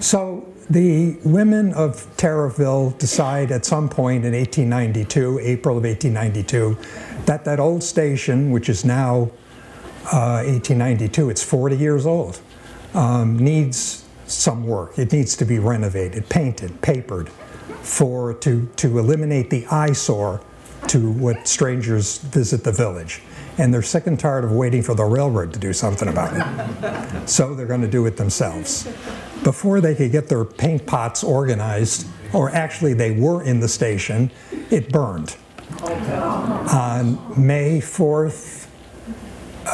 So the women of Tariffville decide at some point in 1892, April of 1892, that that old station, which is now uh, 1892, it's 40 years old, um, needs some work. It needs to be renovated, painted, papered, for to, to eliminate the eyesore to what strangers visit the village. And they're sick and tired of waiting for the railroad to do something about it. So they're going to do it themselves. Before they could get their paint pots organized, or actually they were in the station, it burned. On May 4th,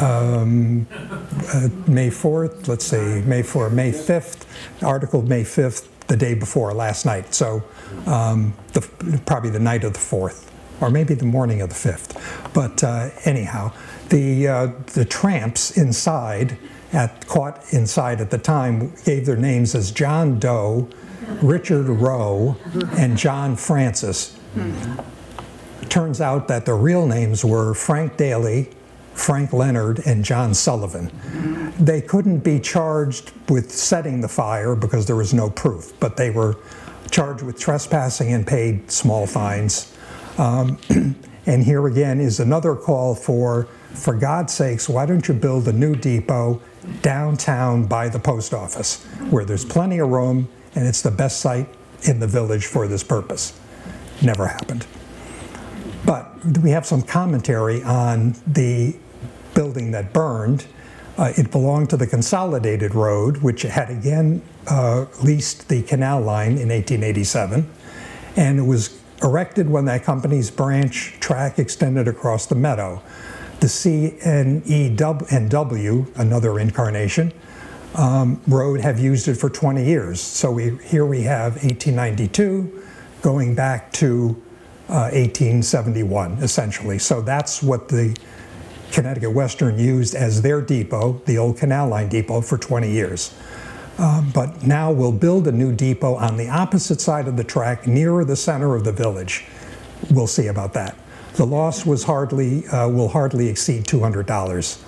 um, uh, May 4th, let's see, May 4th, May 5th, article May 5th, the day before, last night. So um, the, probably the night of the 4th, or maybe the morning of the 5th. But uh, anyhow, the, uh, the tramps inside, at, caught inside at the time, gave their names as John Doe, Richard Rowe, and John Francis. Turns out that their real names were Frank Daly, Frank Leonard, and John Sullivan. They couldn't be charged with setting the fire because there was no proof, but they were charged with trespassing and paid small fines. Um, [CLEARS THROAT] and here again is another call for, for God's sakes, why don't you build a new depot downtown by the post office where there's plenty of room and it's the best site in the village for this purpose. Never happened. We have some commentary on the building that burned. Uh, it belonged to the Consolidated Road, which had again uh, leased the canal line in 1887. And it was erected when that company's branch track extended across the meadow. The CNEW, another incarnation, um, road have used it for 20 years. So we, here we have 1892 going back to uh, 1871, essentially. So that's what the Connecticut Western used as their depot, the old Canal Line depot, for 20 years. Um, but now we'll build a new depot on the opposite side of the track, nearer the center of the village. We'll see about that. The loss was hardly uh, will hardly exceed $200.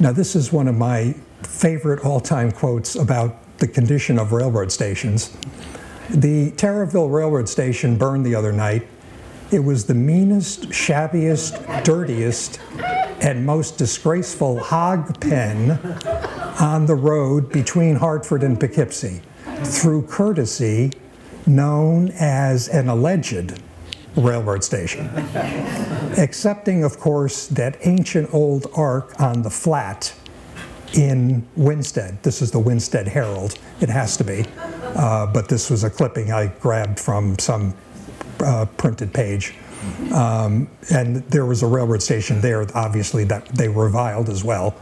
Now this is one of my favorite all-time quotes about the condition of railroad stations. The Tariffville Railroad Station burned the other night. It was the meanest, shabbiest, dirtiest, and most disgraceful hog pen on the road between Hartford and Poughkeepsie, through courtesy known as an alleged railroad station. Excepting, of course, that ancient old ark on the flat in Winsted. This is the Winsted Herald. It has to be. Uh, but this was a clipping I grabbed from some uh, printed page. Um, and there was a railroad station there, obviously, that they reviled as well.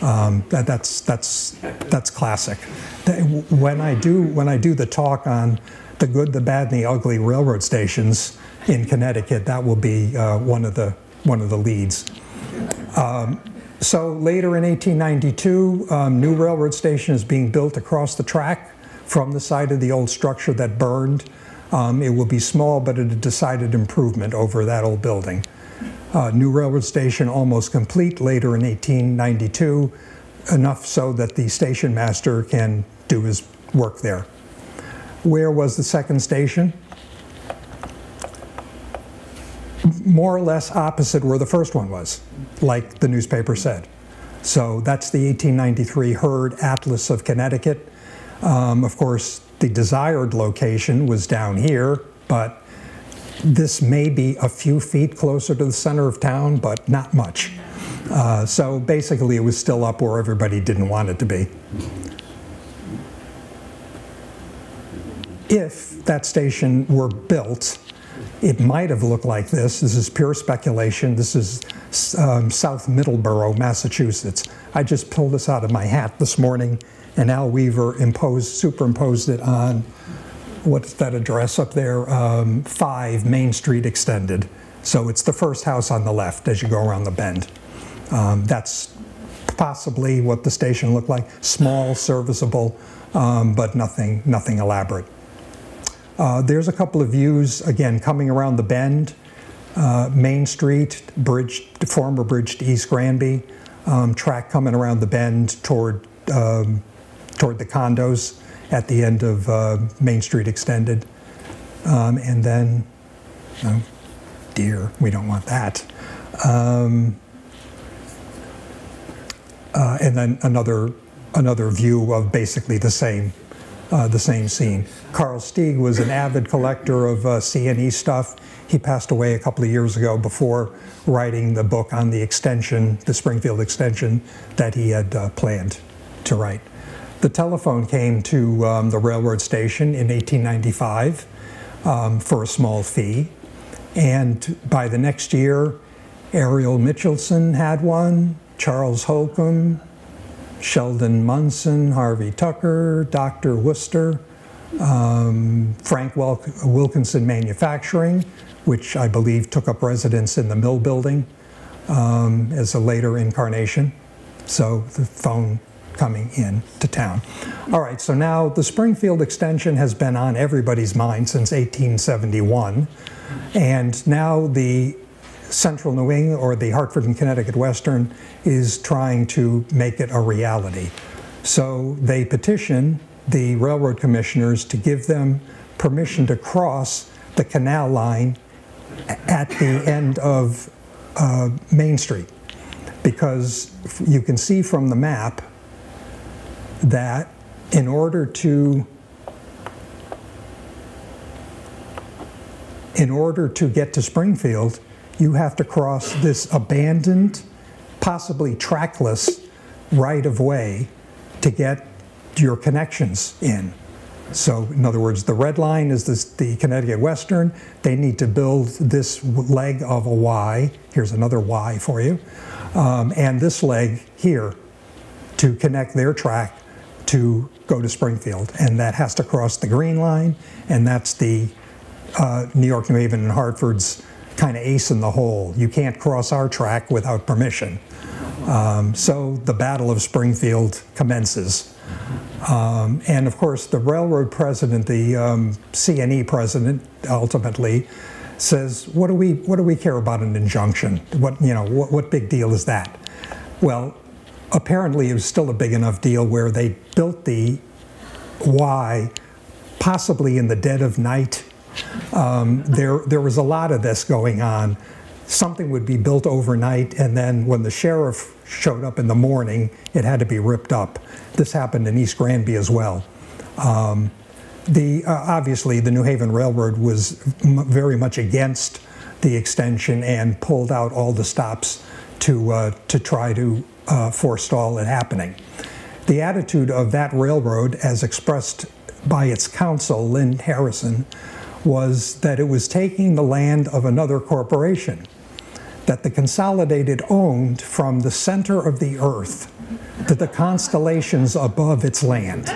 Um, that, that's, that's, that's classic. When I, do, when I do the talk on the good, the bad, and the ugly railroad stations in Connecticut, that will be uh, one, of the, one of the leads. Um, so later in 1892, um, new railroad station is being built across the track from the site of the old structure that burned. Um, it will be small, but a decided improvement over that old building. Uh, new railroad station almost complete later in 1892, enough so that the station master can do his work there. Where was the second station? More or less opposite where the first one was, like the newspaper said. So that's the 1893 Hurd Atlas of Connecticut. Um, of course, the desired location was down here, but this may be a few feet closer to the center of town, but not much. Uh, so basically, it was still up where everybody didn't want it to be. If that station were built, it might have looked like this. This is pure speculation. This is um, South Middleborough, Massachusetts. I just pulled this out of my hat this morning, and Al Weaver imposed, superimposed it on what's that address up there? Um, 5 Main Street Extended. So it's the first house on the left as you go around the bend. Um, That's possibly what the station looked like, small, serviceable, um, but nothing, nothing elaborate. Uh, There's a couple of views, again, coming around the bend, uh, Main Street, bridge, former bridge to East Granby, um, track coming around the bend toward, um, toward the condos at the end of uh, Main Street Extended. Um, And then, oh, dear, we don't want that. Um, uh, And then another, another view of basically the same, uh, the same scene. Carl Stieg was an avid collector of uh, C&E stuff. He passed away a couple of years ago before writing the book on the extension, the Springfield extension that he had uh, planned to write. The telephone came to um, the railroad station in 1895 um, for a small fee. And by the next year, Ariel Mitchelson had one, Charles Holcomb, Sheldon Munson, Harvey Tucker, Dr. Worcester, um, Frank Wil- Wilkinson Manufacturing, which I believe took up residence in the mill building um, as a later incarnation. So the phone coming in to town. All right, so now the Springfield extension has been on everybody's mind since 1871. And now the Central New England or the Hartford and Connecticut Western is trying to make it a reality. So they petition the railroad commissioners to give them permission to cross the canal line at the end of uh, Main Street. Because you can see from the map that in order to in order to get to Springfield, you have to cross this abandoned, possibly trackless right of way to get your connections in. So, in other words, the red line is this, the Connecticut Western. They need to build this leg of a Y. Here's another Y for you. Um, and this leg here to connect their track to go to Springfield. And that has to cross the green line, and that's the uh, New York, New Haven, and Hartford's kind of ace in the hole. You can't cross our track without permission. Um, so the Battle of Springfield commences. Um, and of course, the railroad president, the um, CNE president, ultimately says, "What do we what do we care about an injunction? What you know what, what big deal is that?" Well, apparently it was still a big enough deal where they built the Y, possibly in the dead of night. Um, there there was a lot of this going on. Something would be built overnight, and then when the sheriff showed up in the morning, it had to be ripped up. This happened in East Granby as well. Um, the, uh, obviously, the New Haven Railroad was very much against the extension and pulled out all the stops to, uh, to try to uh, forestall it happening. The attitude of that railroad, as expressed by its counsel, Lynn Harrison, was that it was taking the land of another corporation that the Consolidated owned from the center of the earth to the constellations above its land.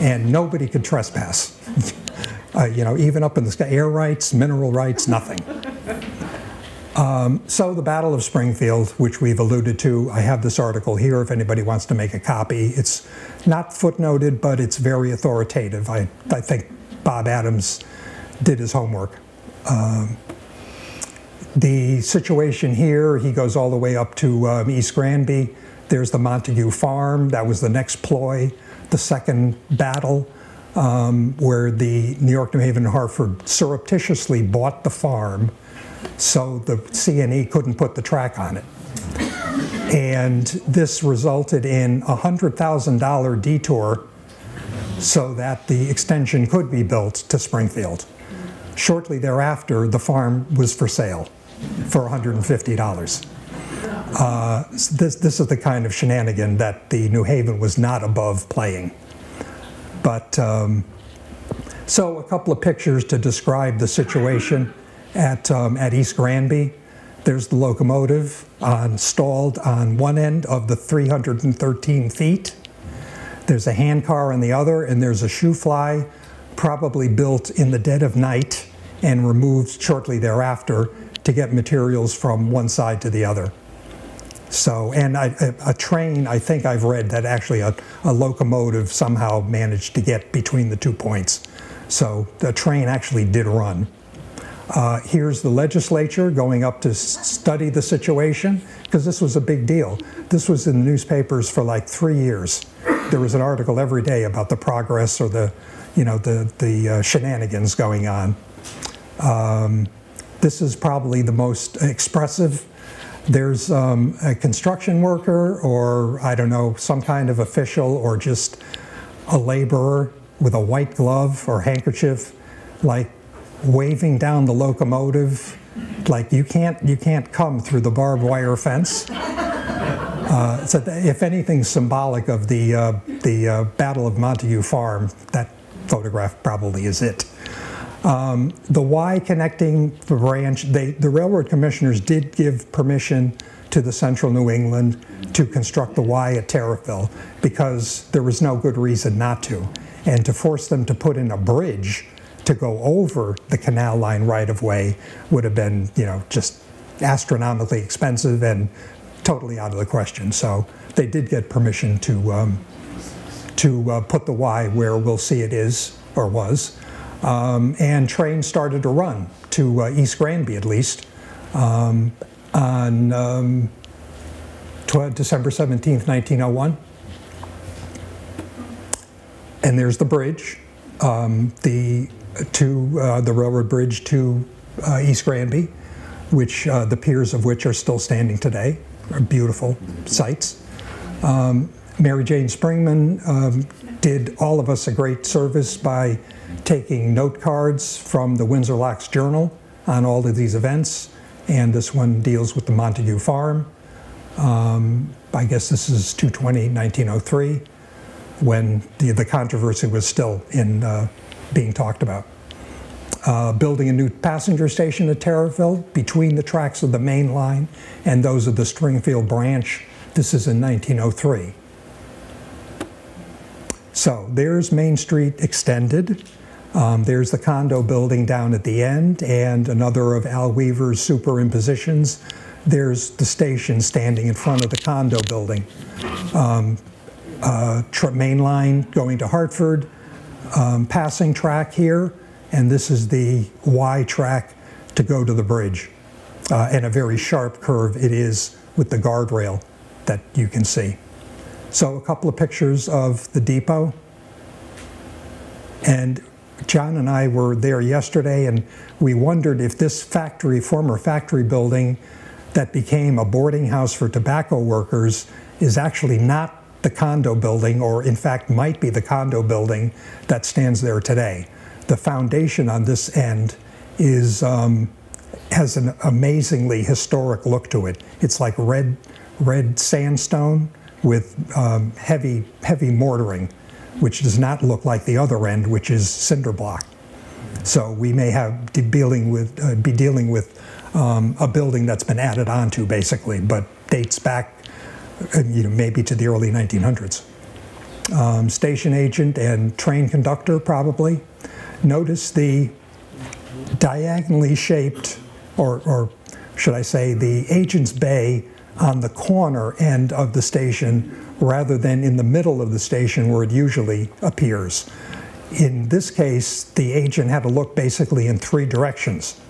And nobody could trespass. [LAUGHS] Uh, you know, even up in the sky, air rights, mineral rights, nothing. Um, so the Battle of Springfield, which we've alluded to, I have this article here if anybody wants to make a copy. It's not footnoted, but it's very authoritative. I, I think Bob Adams did his homework. Um, the situation here, he goes all the way up to um, East Granby. There's the Montague Farm. That was the next ploy, the second battle, um, where the New York, New Haven, and Hartford surreptitiously bought the farm so the CNE couldn't put the track on it. And this resulted in a $100,000 detour so that the extension could be built to Springfield. Shortly thereafter, the farm was for sale for $150. Uh, this, this is the kind of shenanigan that the New Haven was not above playing. But um, so a couple of pictures to describe the situation at, um, at East Granby. There's the locomotive on, stalled on one end of the 313 feet. There's a hand car on the other, and there's a shoe fly probably built in the dead of night and removed shortly thereafter to get materials from one side to the other. So, and a train, I think I've read that actually a, a locomotive somehow managed to get between the two points. So the train actually did run. Uh, here's the legislature going up to study the situation because this was a big deal. This was in the newspapers for like three years. There was an article every day about the progress or the, you know, the the uh, shenanigans going on. Um, this is probably the most expressive. There's um, a construction worker, or I don't know, some kind of official, or just a laborer with a white glove or handkerchief, like waving down the locomotive, like you can't you can't come through the barbed wire fence. [LAUGHS] Uh, so, if anything symbolic of the uh, the uh, Battle of Montague Farm, that photograph probably is it. Um, the Y connecting the branch, they, the railroad commissioners did give permission to the Central New England to construct the Y at Tariffville because there was no good reason not to. And to force them to put in a bridge to go over the canal line right of way would have been, you know, just astronomically expensive and totally out of the question. So they did get permission to um, to uh, put the Y where we'll see it is or was. Um, and trains started to run to uh, East Granby at least um, on um, December 17th, 1901. And there's the bridge, um, the to uh, the railroad bridge to uh, East Granby, which uh, the piers of which are still standing today, are beautiful sites. Um, Mary Jane Springman um, did all of us a great service by taking note cards from the Windsor Locks Journal on all of these events, and this one deals with the Montague Farm. Um, I guess this is 220 1903 when the, the controversy was still in uh, being talked about. Uh, building a new passenger station at Tariffville between the tracks of the main line and those of the Springfield branch. This is in 1903. So there's Main Street extended. Um, there's the condo building down at the end and another of Al Weaver's superimpositions. There's the station standing in front of the condo building. Um, uh, main line going to Hartford, um, passing track here, and this is the Y track to go to the bridge. Uh, and a very sharp curve it is with the guardrail that you can see. So a couple of pictures of the depot. And John and I were there yesterday, and we wondered if this factory, former factory building that became a boarding house for tobacco workers, is actually not the condo building, or in fact might be the condo building that stands there today. The foundation on this end is um, has an amazingly historic look to it. It's like red red sandstone with um, heavy heavy mortaring, which does not look like the other end, which is cinder block. So we may have be dealing with uh, be dealing with um, a building that's been added onto basically, but dates back you know maybe to the early 1900s. Um, station agent and train conductor probably. Notice the diagonally shaped, or, or should I say, the agent's bay on the corner end of the station rather than in the middle of the station where it usually appears. In this case, the agent had to look basically in three directions.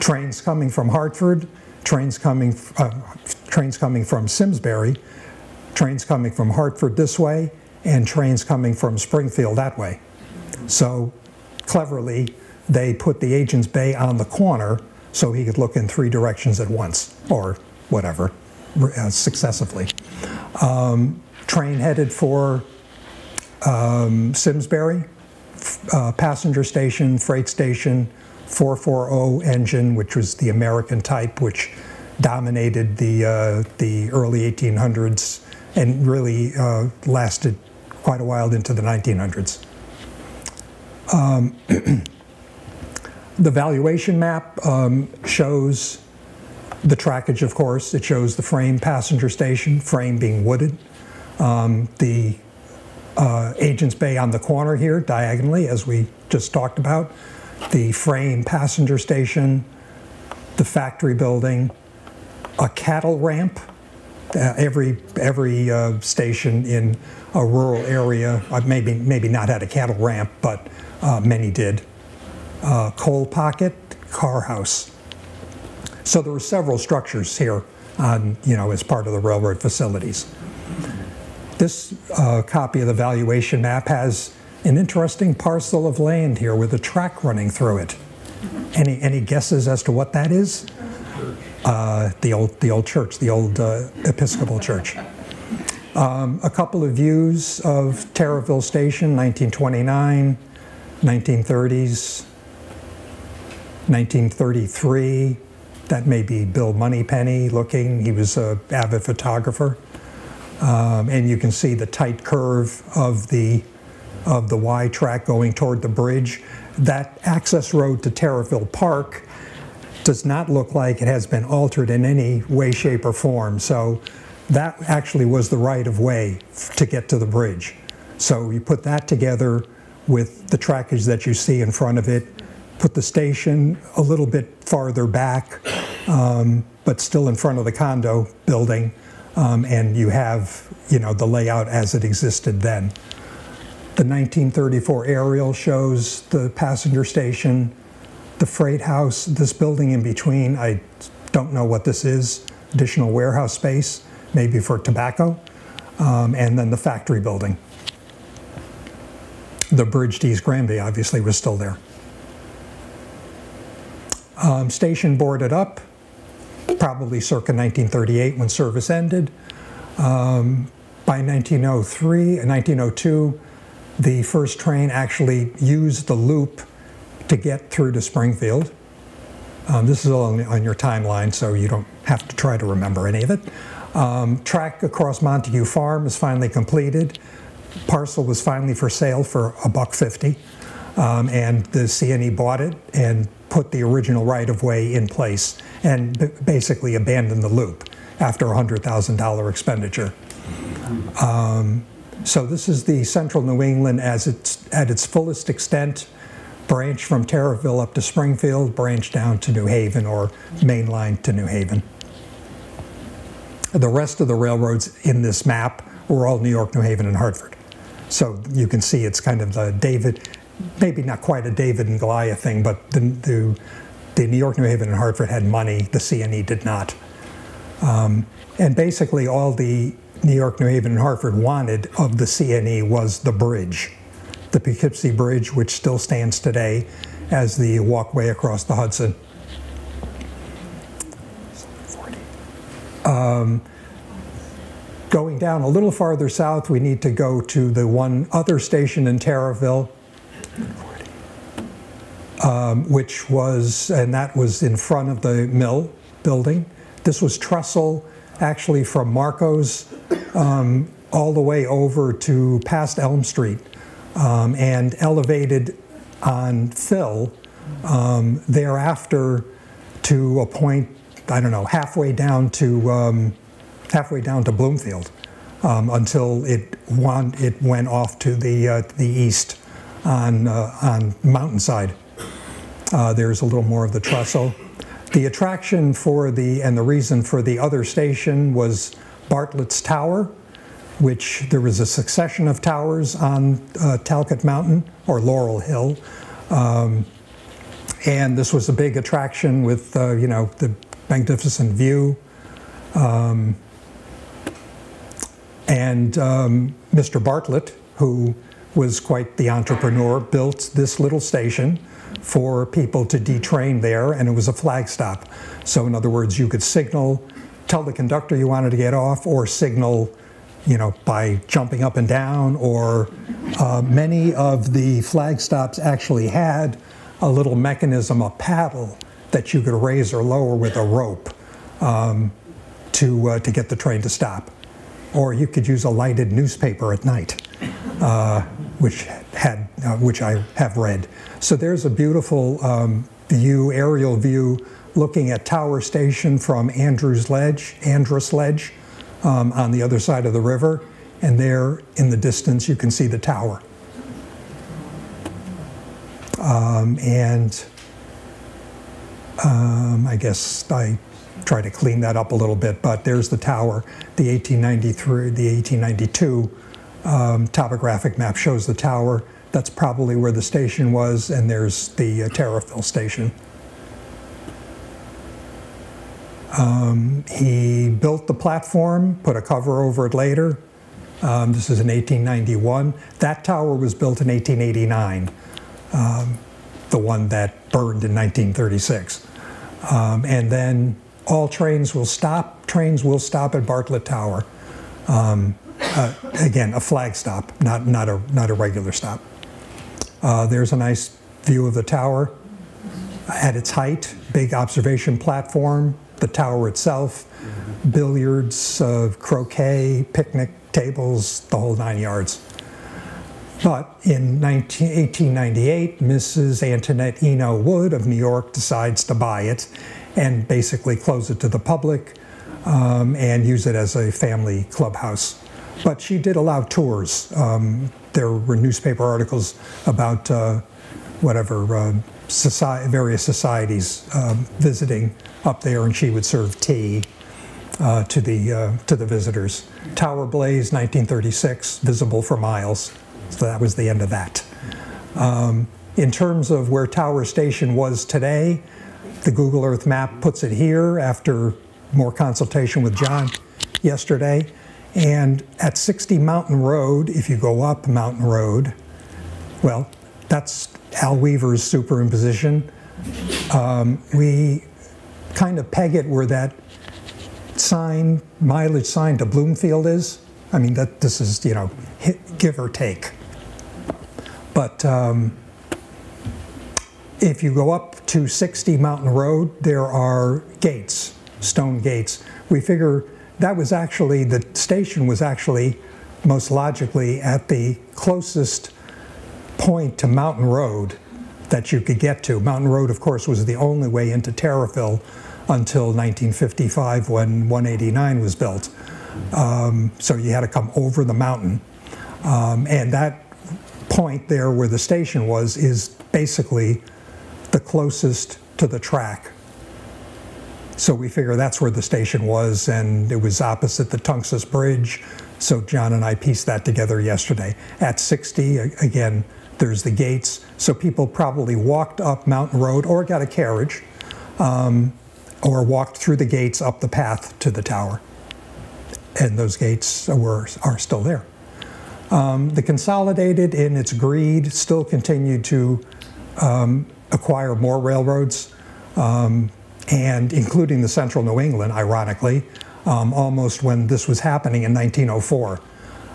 Trains coming from Hartford, trains coming, uh, trains coming from Simsbury, trains coming from Hartford this way, and trains coming from Springfield that way. So cleverly, they put the agent's bay on the corner so he could look in three directions at once, or whatever, uh, successively. Um, train headed for um, Simsbury, uh, passenger station, freight station, 440 engine, which was the American type, which dominated the, uh, the early 1800s and really uh, lasted quite a while into the 1900s. Um, [CLEARS THROAT] the valuation map um, shows the trackage, of course. It shows the frame passenger station, frame being wooded. Um, the uh, Agents Bay on the corner here, diagonally, as we just talked about, the frame passenger station, the factory building, a cattle ramp. Uh, every every uh, station in a rural area, uh, maybe maybe not had a cattle ramp, but uh, many did. Uh, coal pocket, car house. So there were several structures here, on, you know, as part of the railroad facilities. This copy of the valuation map has an interesting parcel of land here with a track running through it. Any any guesses as to what that is? Uh, the old the old church, the old uh, Episcopal church. Um, a couple of views of Tariffville Station, 1929, 1930s, 1933. That may be Bill Moneypenny looking. He was an avid photographer. Um, and you can see the tight curve of the of the Y track going toward the bridge. That access road to Tariffville Park does not look like it has been altered in any way, shape, or form. So that actually was the right of way to get to the bridge. So you put that together with the trackage that you see in front of it, put the station a little bit farther back, um, but still in front of the condo building, um, and you have you know the layout as it existed then. The 1934 aerial shows the passenger station, the freight house, this building in between. I don't know what this is. Additional warehouse space, maybe for tobacco, um, and then the factory building. The bridge to East Granby obviously was still there. Um, station boarded up, probably circa 1938 when service ended. Um, by 1903 and 1902, the first train actually used the loop to get through to Springfield. Um, this is all on, on, your timeline, so you don't have to try to remember any of it. Um, track across Montague Farm is finally completed. Parcel was finally for sale for a buck fifty, um, and the CNE bought it and put the original right-of-way in place and basically abandoned the loop after a $100,000 expenditure. Um, so this is the central New England as it's at its fullest extent, branch from Tariffville up to Springfield, branch down to New Haven or main line to New Haven. The rest of the railroads in this map were all New York, New Haven, and Hartford. So you can see it's kind of the David, maybe not quite a David and Goliath thing, but the, the, the New York, New Haven, and Hartford had money, the CNE did not. Um, and basically all the New York, New Haven, and Hartford wanted of the CNE was the bridge, the Poughkeepsie Bridge, which still stands today as the walkway across the Hudson. Um, going down a little farther south, we need to go to the one other station in Tariffville, um, which was, and that was in front of the mill building. This was trestle actually from Marco's um, all the way over to past Elm Street um, and elevated on fill um, thereafter to a point, I don't know, halfway down to um, halfway down to Bloomfield um, until it, it went off to the, uh, the east on, uh, on Mountainside. Uh, there's a little more of the trestle. The attraction for the, and the reason for the other station was Bartlett's Tower, which there was a succession of towers on uh, Talcott Mountain or Laurel Hill. Um, and this was a big attraction with, uh, you know, the magnificent view. Um, and um, Mr. Bartlett, who was quite the entrepreneur, built this little station for people to detrain there, and it was a flag stop. So in other words, you could signal, tell the conductor you wanted to get off, or signal, you know, by jumping up and down, or uh, many of the flag stops actually had a little mechanism, a paddle, that you could raise or lower with a rope um, to, uh, to get the train to stop. Or you could use a lighted newspaper at night. Uh, which had uh, which I have read. So there's a beautiful um, view, aerial view, looking at Tower Station from Andrews Ledge, Andrus Ledge, um, on the other side of the river, and there in the distance you can see the tower. Um, and um, I guess I try to clean that up a little bit, but there's the tower. The 1893, the 1892 um, topographic map shows the tower. That's probably where the station was, and there's the uh, Tariffville station. Um, he built the platform, put a cover over it later. Um, this is in 1891. That tower was built in 1889, um, the one that burned in 1936. Um, and then all trains will stop. Trains will stop at Bartlett Tower. Um, uh, again, a flag stop, not, not, a, not a regular stop. Uh, there's a nice view of the tower. At its height, big observation platform, the tower itself, billiards, uh, croquet, picnic tables, the whole nine yards. But in 19, 1898, Mrs. Antoinette Eno Wood of New York decides to buy it and basically close it to the public um, and use it as a family clubhouse. But she did allow tours. Um, there were newspaper articles about uh, whatever uh, society, various societies um, visiting up there, and she would serve tea uh, to the uh, to the visitors. Tower Blaze, 1936, visible for miles. So that was the end of that. Um, in terms of where Tower Station was today, the Google Earth map puts it here after more consultation with John yesterday. And at 60 Mountain Road, if you go up Mountain Road, well, that's Al Weaver's superimposition. Um, we kind of peg it where that sign, mileage sign to Bloomfield is. I mean, that this is, you know, hit, give or take. But um, if you go up to 60 Mountain Road, there are gates, stone gates. We figure that was actually, the station was actually most logically at the closest point to Mountain Road that you could get to. Mountain Road, of course, was the only way into Tariffville until 1955 when 189 was built. Um, so you had to come over the mountain. Um, and that point there where the station was is basically the closest to the track. So we figure that's where the station was, and it was opposite the Tunxis Bridge. So John and I pieced that together yesterday. At 60, again, there's the gates. So people probably walked up Mountain Road or got a carriage um, or walked through the gates up the path to the tower. And those gates were, are still there. Um, the Consolidated, in its greed, still continued to um, acquire more railroads, um, and including the Central New England, ironically, um, almost when this was happening in 1904.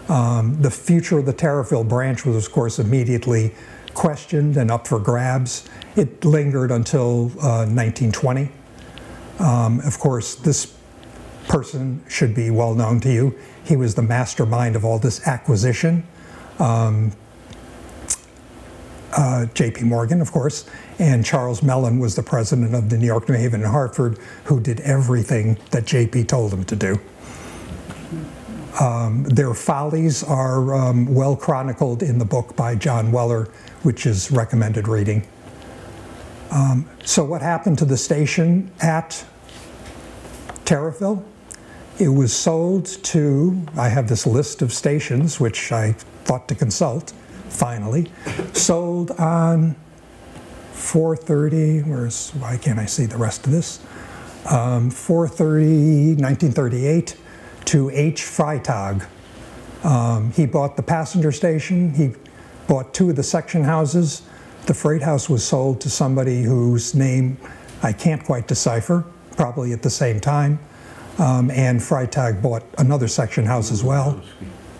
Um, the future of the Tariffville branch was, of course, immediately questioned and up for grabs. It lingered until uh, 1920. Um, of course, this person should be well known to you. He was the mastermind of all this acquisition. Um, uh, J.P. Morgan, of course, and Charles Mellen was the president of the New York, New Haven, and Hartford, who did everything that J.P. told him to do. Um, their follies are um, well chronicled in the book by John Weller, which is recommended reading. Um, so, what happened to the station at Tariffville? It was sold to, I have this list of stations, which I thought to consult finally, sold on 430, where's, why can't I see the rest of this? Um, 430, 1938 to H. Freitag. Um, he bought the passenger station, he bought two of the section houses. The freight house was sold to somebody whose name I can't quite decipher, probably at the same time. Um, and Freitag bought another section house as well.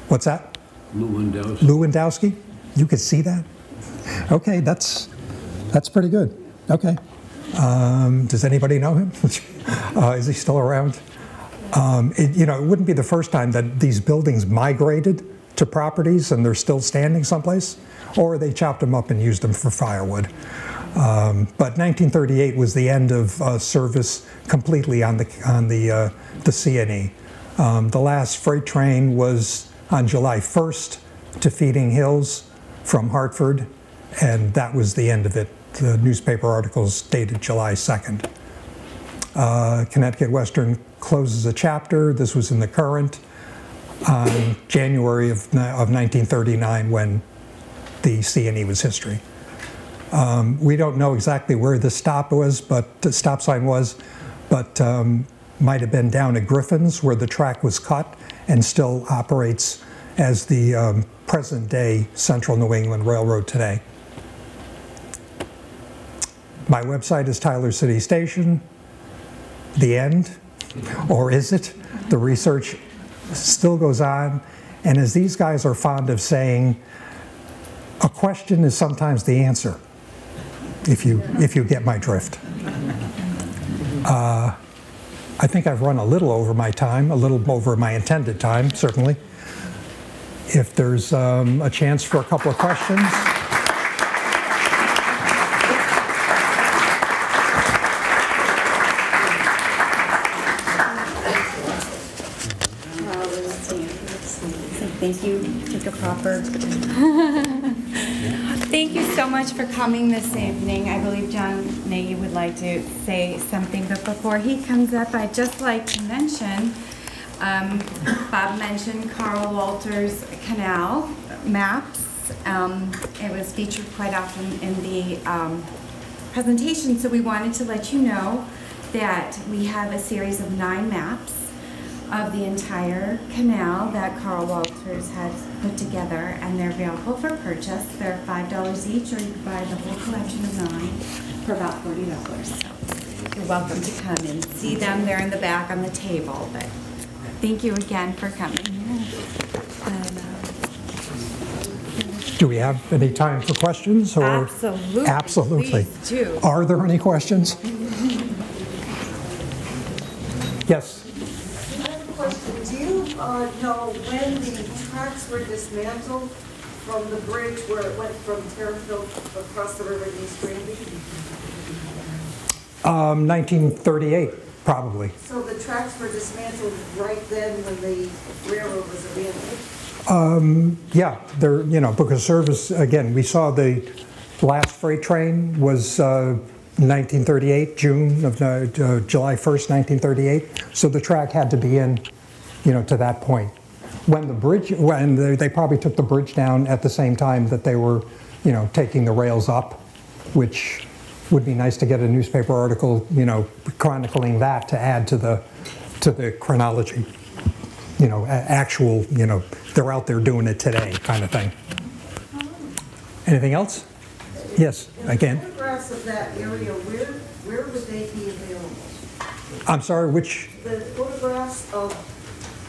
What's that? Lewandowski. Lewandowski? You could see that? Okay, that's, that's pretty good. Okay. Um, does anybody know him? [LAUGHS] uh, is he still around? Um, it, you know, it wouldn't be the first time that these buildings migrated to properties and they're still standing someplace, or they chopped them up and used them for firewood. Um, but 1938 was the end of uh, service completely on the on the uh, the CNE. Um, the last freight train was on July 1st to Feeding Hills from Hartford, and that was the end of it. The newspaper articles dated July 2nd. Uh, Connecticut Western closes a chapter, this was in the current, on January of of 1939 when the C&E was history. Um, We don't know exactly where the stop was, but, the stop sign was, but um, might have been down at Griffin's where the track was cut and still operates as the um, present-day Central New England Railroad today. My website is Tyler City Station. The end, or is it? The research still goes on, and as these guys are fond of saying, a question is sometimes the answer, if you, if you get my drift. Uh, I think I've run a little over my time, a little over my intended time, certainly. If there's um, a chance for a couple of questions. Thank you. [LAUGHS] Thank you so much for coming this evening. I believe John Nagy would like to say something, but before he comes up, I'd just like to mention, um, Bob mentioned Carl Walters Canal maps. Um, It was featured quite often in the um, presentation, so we wanted to let you know that we have a series of nine maps of the entire canal that Carl Walters has put together, and they're available for purchase. They're five dollars each, or you can buy the whole collection of nine for about forty dollars. So you're welcome to come and see them. They're in the back on the table, but thank you again for coming. And, Do we have any time for questions? or- Absolutely. Absolutely. Please do. Are there any questions? Yes. I have a question. Do you uh, know when the tracks were dismantled from the bridge where it went from Tariffville across the river to East Granby? Um, 1938, probably. So the tracks were dismantled right then when the railroad was abandoned? Yeah, there, you know, because service, again, we saw the last freight train was uh, 1938, June of, uh, July 1st, 1938. So the track had to be in, you know, to that point. When the bridge, when they they probably took the bridge down at the same time that they were, you know, taking the rails up, which would be nice to get a newspaper article, you know, chronicling that to add to the, to the chronology you know, a- actual, you know, they're out there doing it today kind of thing. Anything else? Yes, again. Photographs of that area, where, where would they be available? I'm sorry, which, The photographs of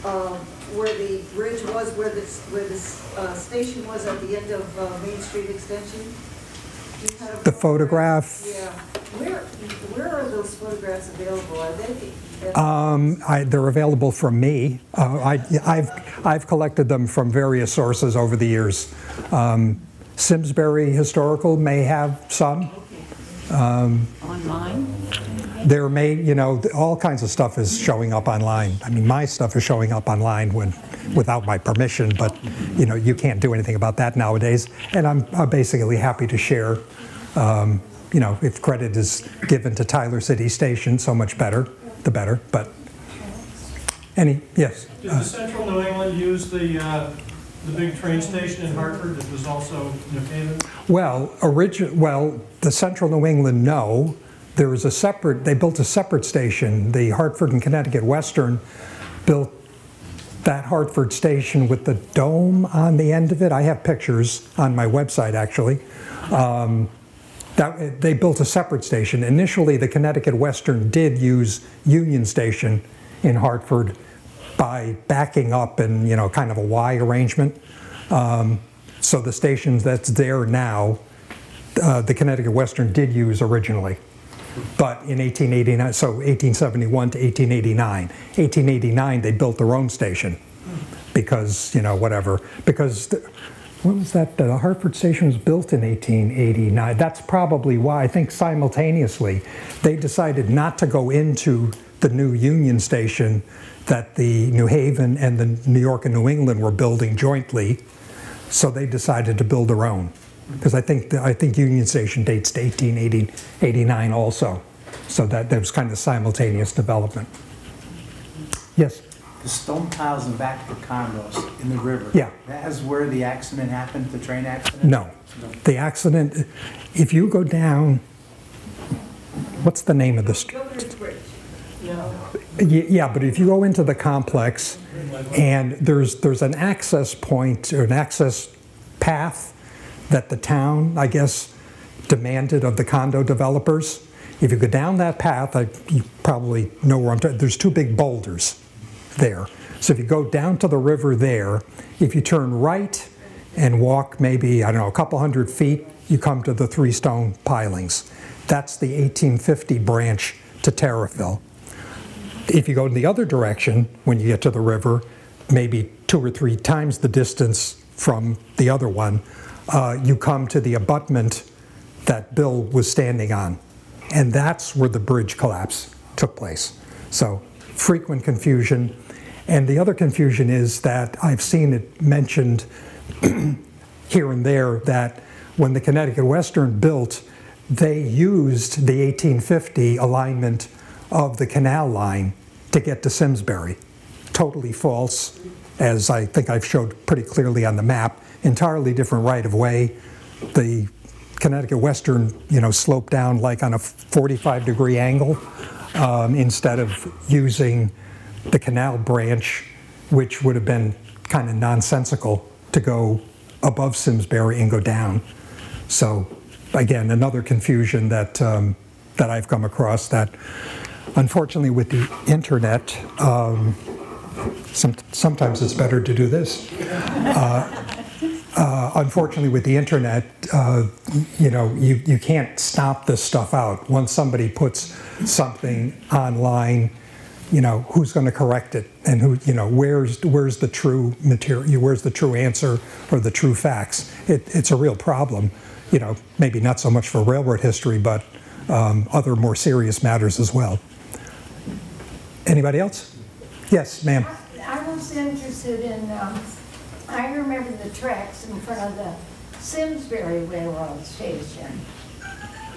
uh, where the bridge was, where this, where this uh, station was at the end of uh, Main Street Extension? Do you have The photograph? Yeah. Where, where are those photographs available? Are they? um, I, they're available from me. Uh, I, I've, I've collected them from various sources over the years. Um, Simsbury Historical may have some. Online? There may, you know, all kinds of stuff is showing up online. I mean, my stuff is showing up online when, without my permission, but, you know, you can't do anything about that nowadays. And I'm uh, basically happy to share, um, you know, if credit is given to Tyler City Station, so much better, the better, but, any, yes? Did the Central New England use the, uh, the big train station in Hartford that was also New Haven? Well, origin, well, the Central New England, no. There was a separate, they built a separate station. The Hartford and Connecticut Western built that Hartford station with the dome on the end of it. I have pictures on my website, actually. Um, that, they built a separate station. Initially, the Connecticut Western did use Union Station in Hartford by backing up and, you know, kind of a Y arrangement. Um, so the station that's there now, uh, the Connecticut Western did use originally. But in 1889, so 1871 to 1889. 1889, they built their own station because, you know, whatever. Because, the, what was that? The Hartford station was built in 1889. That's probably why I think simultaneously they decided not to go into the new Union Station that the New Haven and the New York and New England were building jointly, so they decided to build their own. Because I think, the- I think Union Station dates to 1889 also, so that, that was kind of simultaneous development. Yes? The stone piles in back of the condos in the river. Yeah. That is where the accident happened, the train accident? No. The accident, if you go down, what's the name of the street? Governor's Bridge. Ye- Yeah, but if you go into the complex and there's, there's an access point or an access path that the town, I guess, demanded of the condo developers. If you go down that path, I, you probably know where I'm talking, there's two big boulders there. So if you go down to the river there, if you turn right and walk maybe, I don't know, a couple hundred feet, you come to the three stone pilings. That's the 1850 branch to Tariffville. If you go in the other direction, when you get to the river, maybe two or three times the distance from the other one, uh, you come to the abutment that Bill was standing on. And that's where the bridge collapse took place. So frequent confusion. And the other confusion is that I've seen it mentioned [CLEARS THROAT] here and there that when the Connecticut Western built, they used the 1850 alignment of the canal line to get to Simsbury. Totally false, as I think I've showed pretty clearly on the map. Entirely different right of way. The Connecticut Western, you know, sloped down like on a 45 degree angle um, instead of using the canal branch, which would have been kind of nonsensical to go above Simsbury and go down. So again, another confusion that, um, that I've come across that unfortunately with the internet, um, some, sometimes it's better to do this. Uh, uh, unfortunately with the internet, uh, you know, you, you can't stop this stuff out. Once somebody puts something online, you know, who's going to correct it and who, you know, where's, where's the true material, where's the true answer or the true facts? It, it's a real problem, you know, maybe not so much for railroad history, but um, other more serious matters as well. Anybody else? Yes, ma'am. I was interested in, um, I remember the tracks in front of the Simsbury Railroad Station.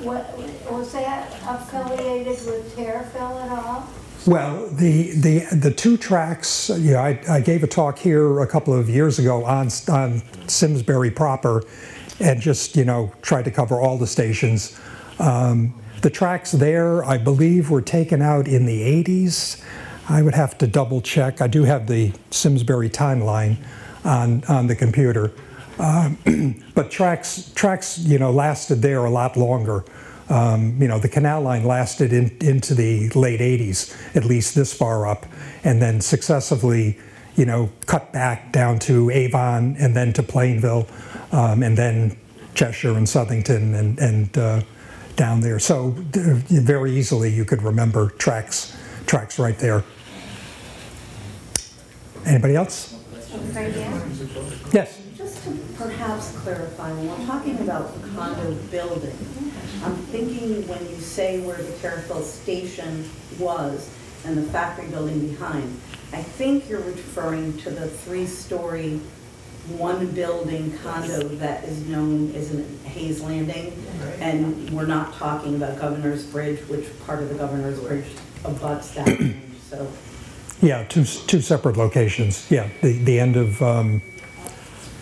What, was that affiliated with Tariffville at all? Well, the, the, the two tracks, you know, I, I gave a talk here a couple of years ago on, on Simsbury proper and just, you know, tried to cover all the stations. Um, the tracks there, I believe, were taken out in the 80s. I would have to double check. I do have the Simsbury timeline on, on the computer. Um, [CLEARS THROAT] but tracks, tracks, you know, lasted there a lot longer. Um, you know, the canal line lasted in, into the late 80s, at least this far up, and then successively, you know, cut back down to Avon and then to Plainville, um, and then Cheshire and Southington and, and uh, down there. So uh, very easily you could remember tracks, tracks right there. Anybody else? Yes. Just to perhaps clarify, when we're talking about the condo building, I'm thinking when you say where the Tariffville station was and the factory building behind, I think you're referring to the three-story, one-building condo that is known as Hayes Landing. And we're not talking about Governor's Bridge, which part of the Governor's Bridge abuts that [CLEARS THROAT] range, so. Yeah, two, two separate locations. Yeah, the, the end of, um,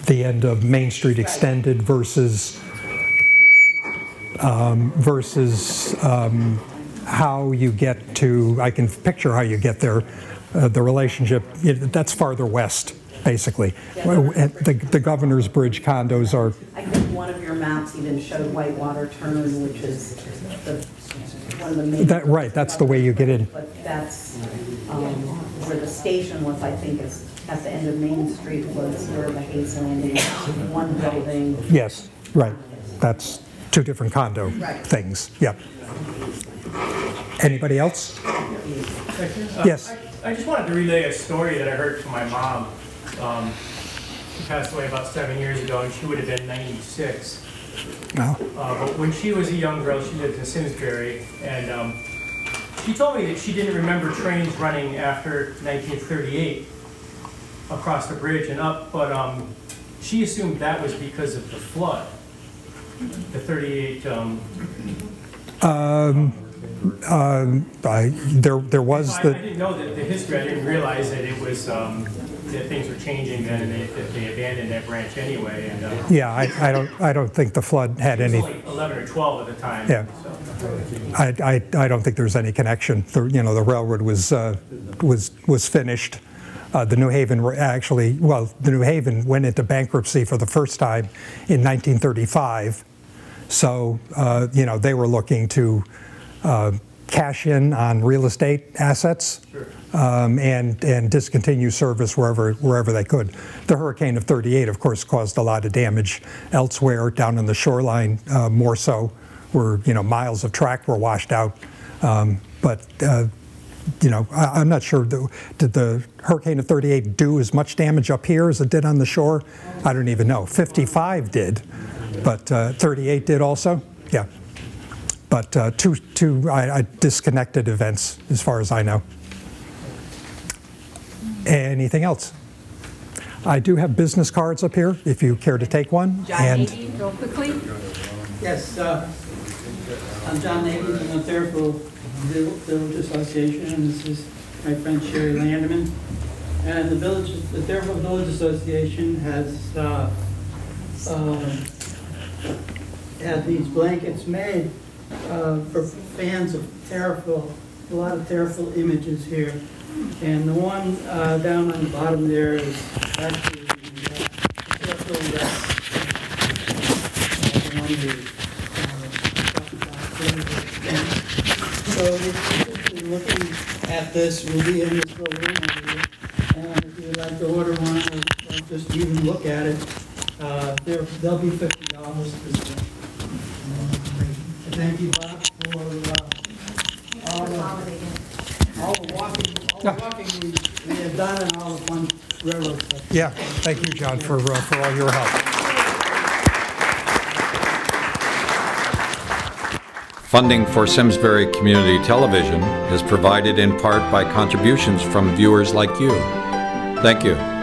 the end of Main Street Extended versus, um, versus um, how you get to, I can picture how you get there, uh, the relationship, it- that's farther west, basically. The, the Governor's Bridge condos are, I think one of your maps even showed Whitewater Turn, which is the, one of the main. that, right, that's the way you get in. But that's, um, where the station was, I think, is at the end of Main Street was where the Hayes Landing, one building. Yes, right. That's two different condo Right. things, yep. Anybody else? Yes. Uh, I just wanted to relay a story that I heard from my mom. Um, She passed away about seven years ago, and she would have been 96. No. Uh, But when she was a young girl, she lived in Simsbury, and um, she told me that she didn't remember trains running after 1938 across the bridge and up, but um, she assumed that was because of the flood. The 38, um, Um, um, I, there, there was I I the, didn't know that the history, I didn't realize that it was, um, that things were changing then and they- abandoned that branch anyway. And uh, yeah, I, I don't, I don't think the flood had it was any, only 11 or 12 at the time. Yeah. so. I, I, I don't think there's any connection. The, you know, the railroad was, uh, was, was finished. Uh, the New Haven, were actually, well, the New Haven went into bankruptcy for the first time in 1935. So, uh, you know, they were looking to uh, cash in on real estate assets um, and, and discontinue service wherever, wherever they could. The hurricane of 38, of course, caused a lot of damage elsewhere down in the shoreline, uh, more so, where, you know, miles of track were washed out. Um, But, uh, you know, I, I'm not sure, the- did the hurricane of 38 do as much damage up here as it did on the shore? I don't even know. 55 did, but uh, 38 did also? Yeah. But uh, two, two I, I disconnected events, as far as I know. Anything else? I do have business cards up here, if you care to take one. John and Nagy, real quickly. Yes, uh, I'm John Nagy from the Tariffville Village Association, and this is my friend Sherry Landerman. And the village, the Tariffville Village Association has uh, uh, had these blankets made uh, for fans of Tariffville, a lot of Tariffville images here. And the one uh, down on the bottom there is actually the uh, Fairfield Rest so you're looking at this, we'll be in this here. And if you'd like to order one, or or just even look at it, uh, they'll be fifty dollars. Thank you, Bob, for, uh, all the, all the walking, all the we, we have done and all the fun railroad stuff. Yeah, thank you, John, for, uh, for all your help. Funding for Simsbury Community Television is provided in part by contributions from viewers like you. Thank you.